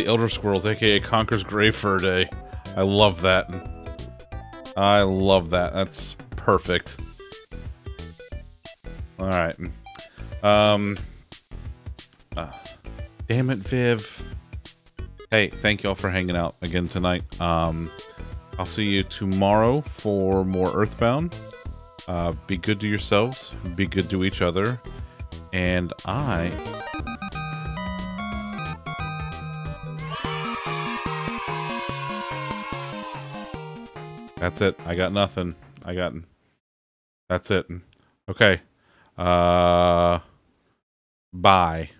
The Elder Squirrels, aka Conker's Gray Fur Day. I love that. I love that. That's perfect. Alright. Um. Uh, damn it, Viv. Hey, thank y'all for hanging out again tonight. Um, I'll see you tomorrow for more Earthbound. Uh, be good to yourselves. Be good to each other. And I That's it. I got nothing. I got. That's it. Okay. Uh. Bye.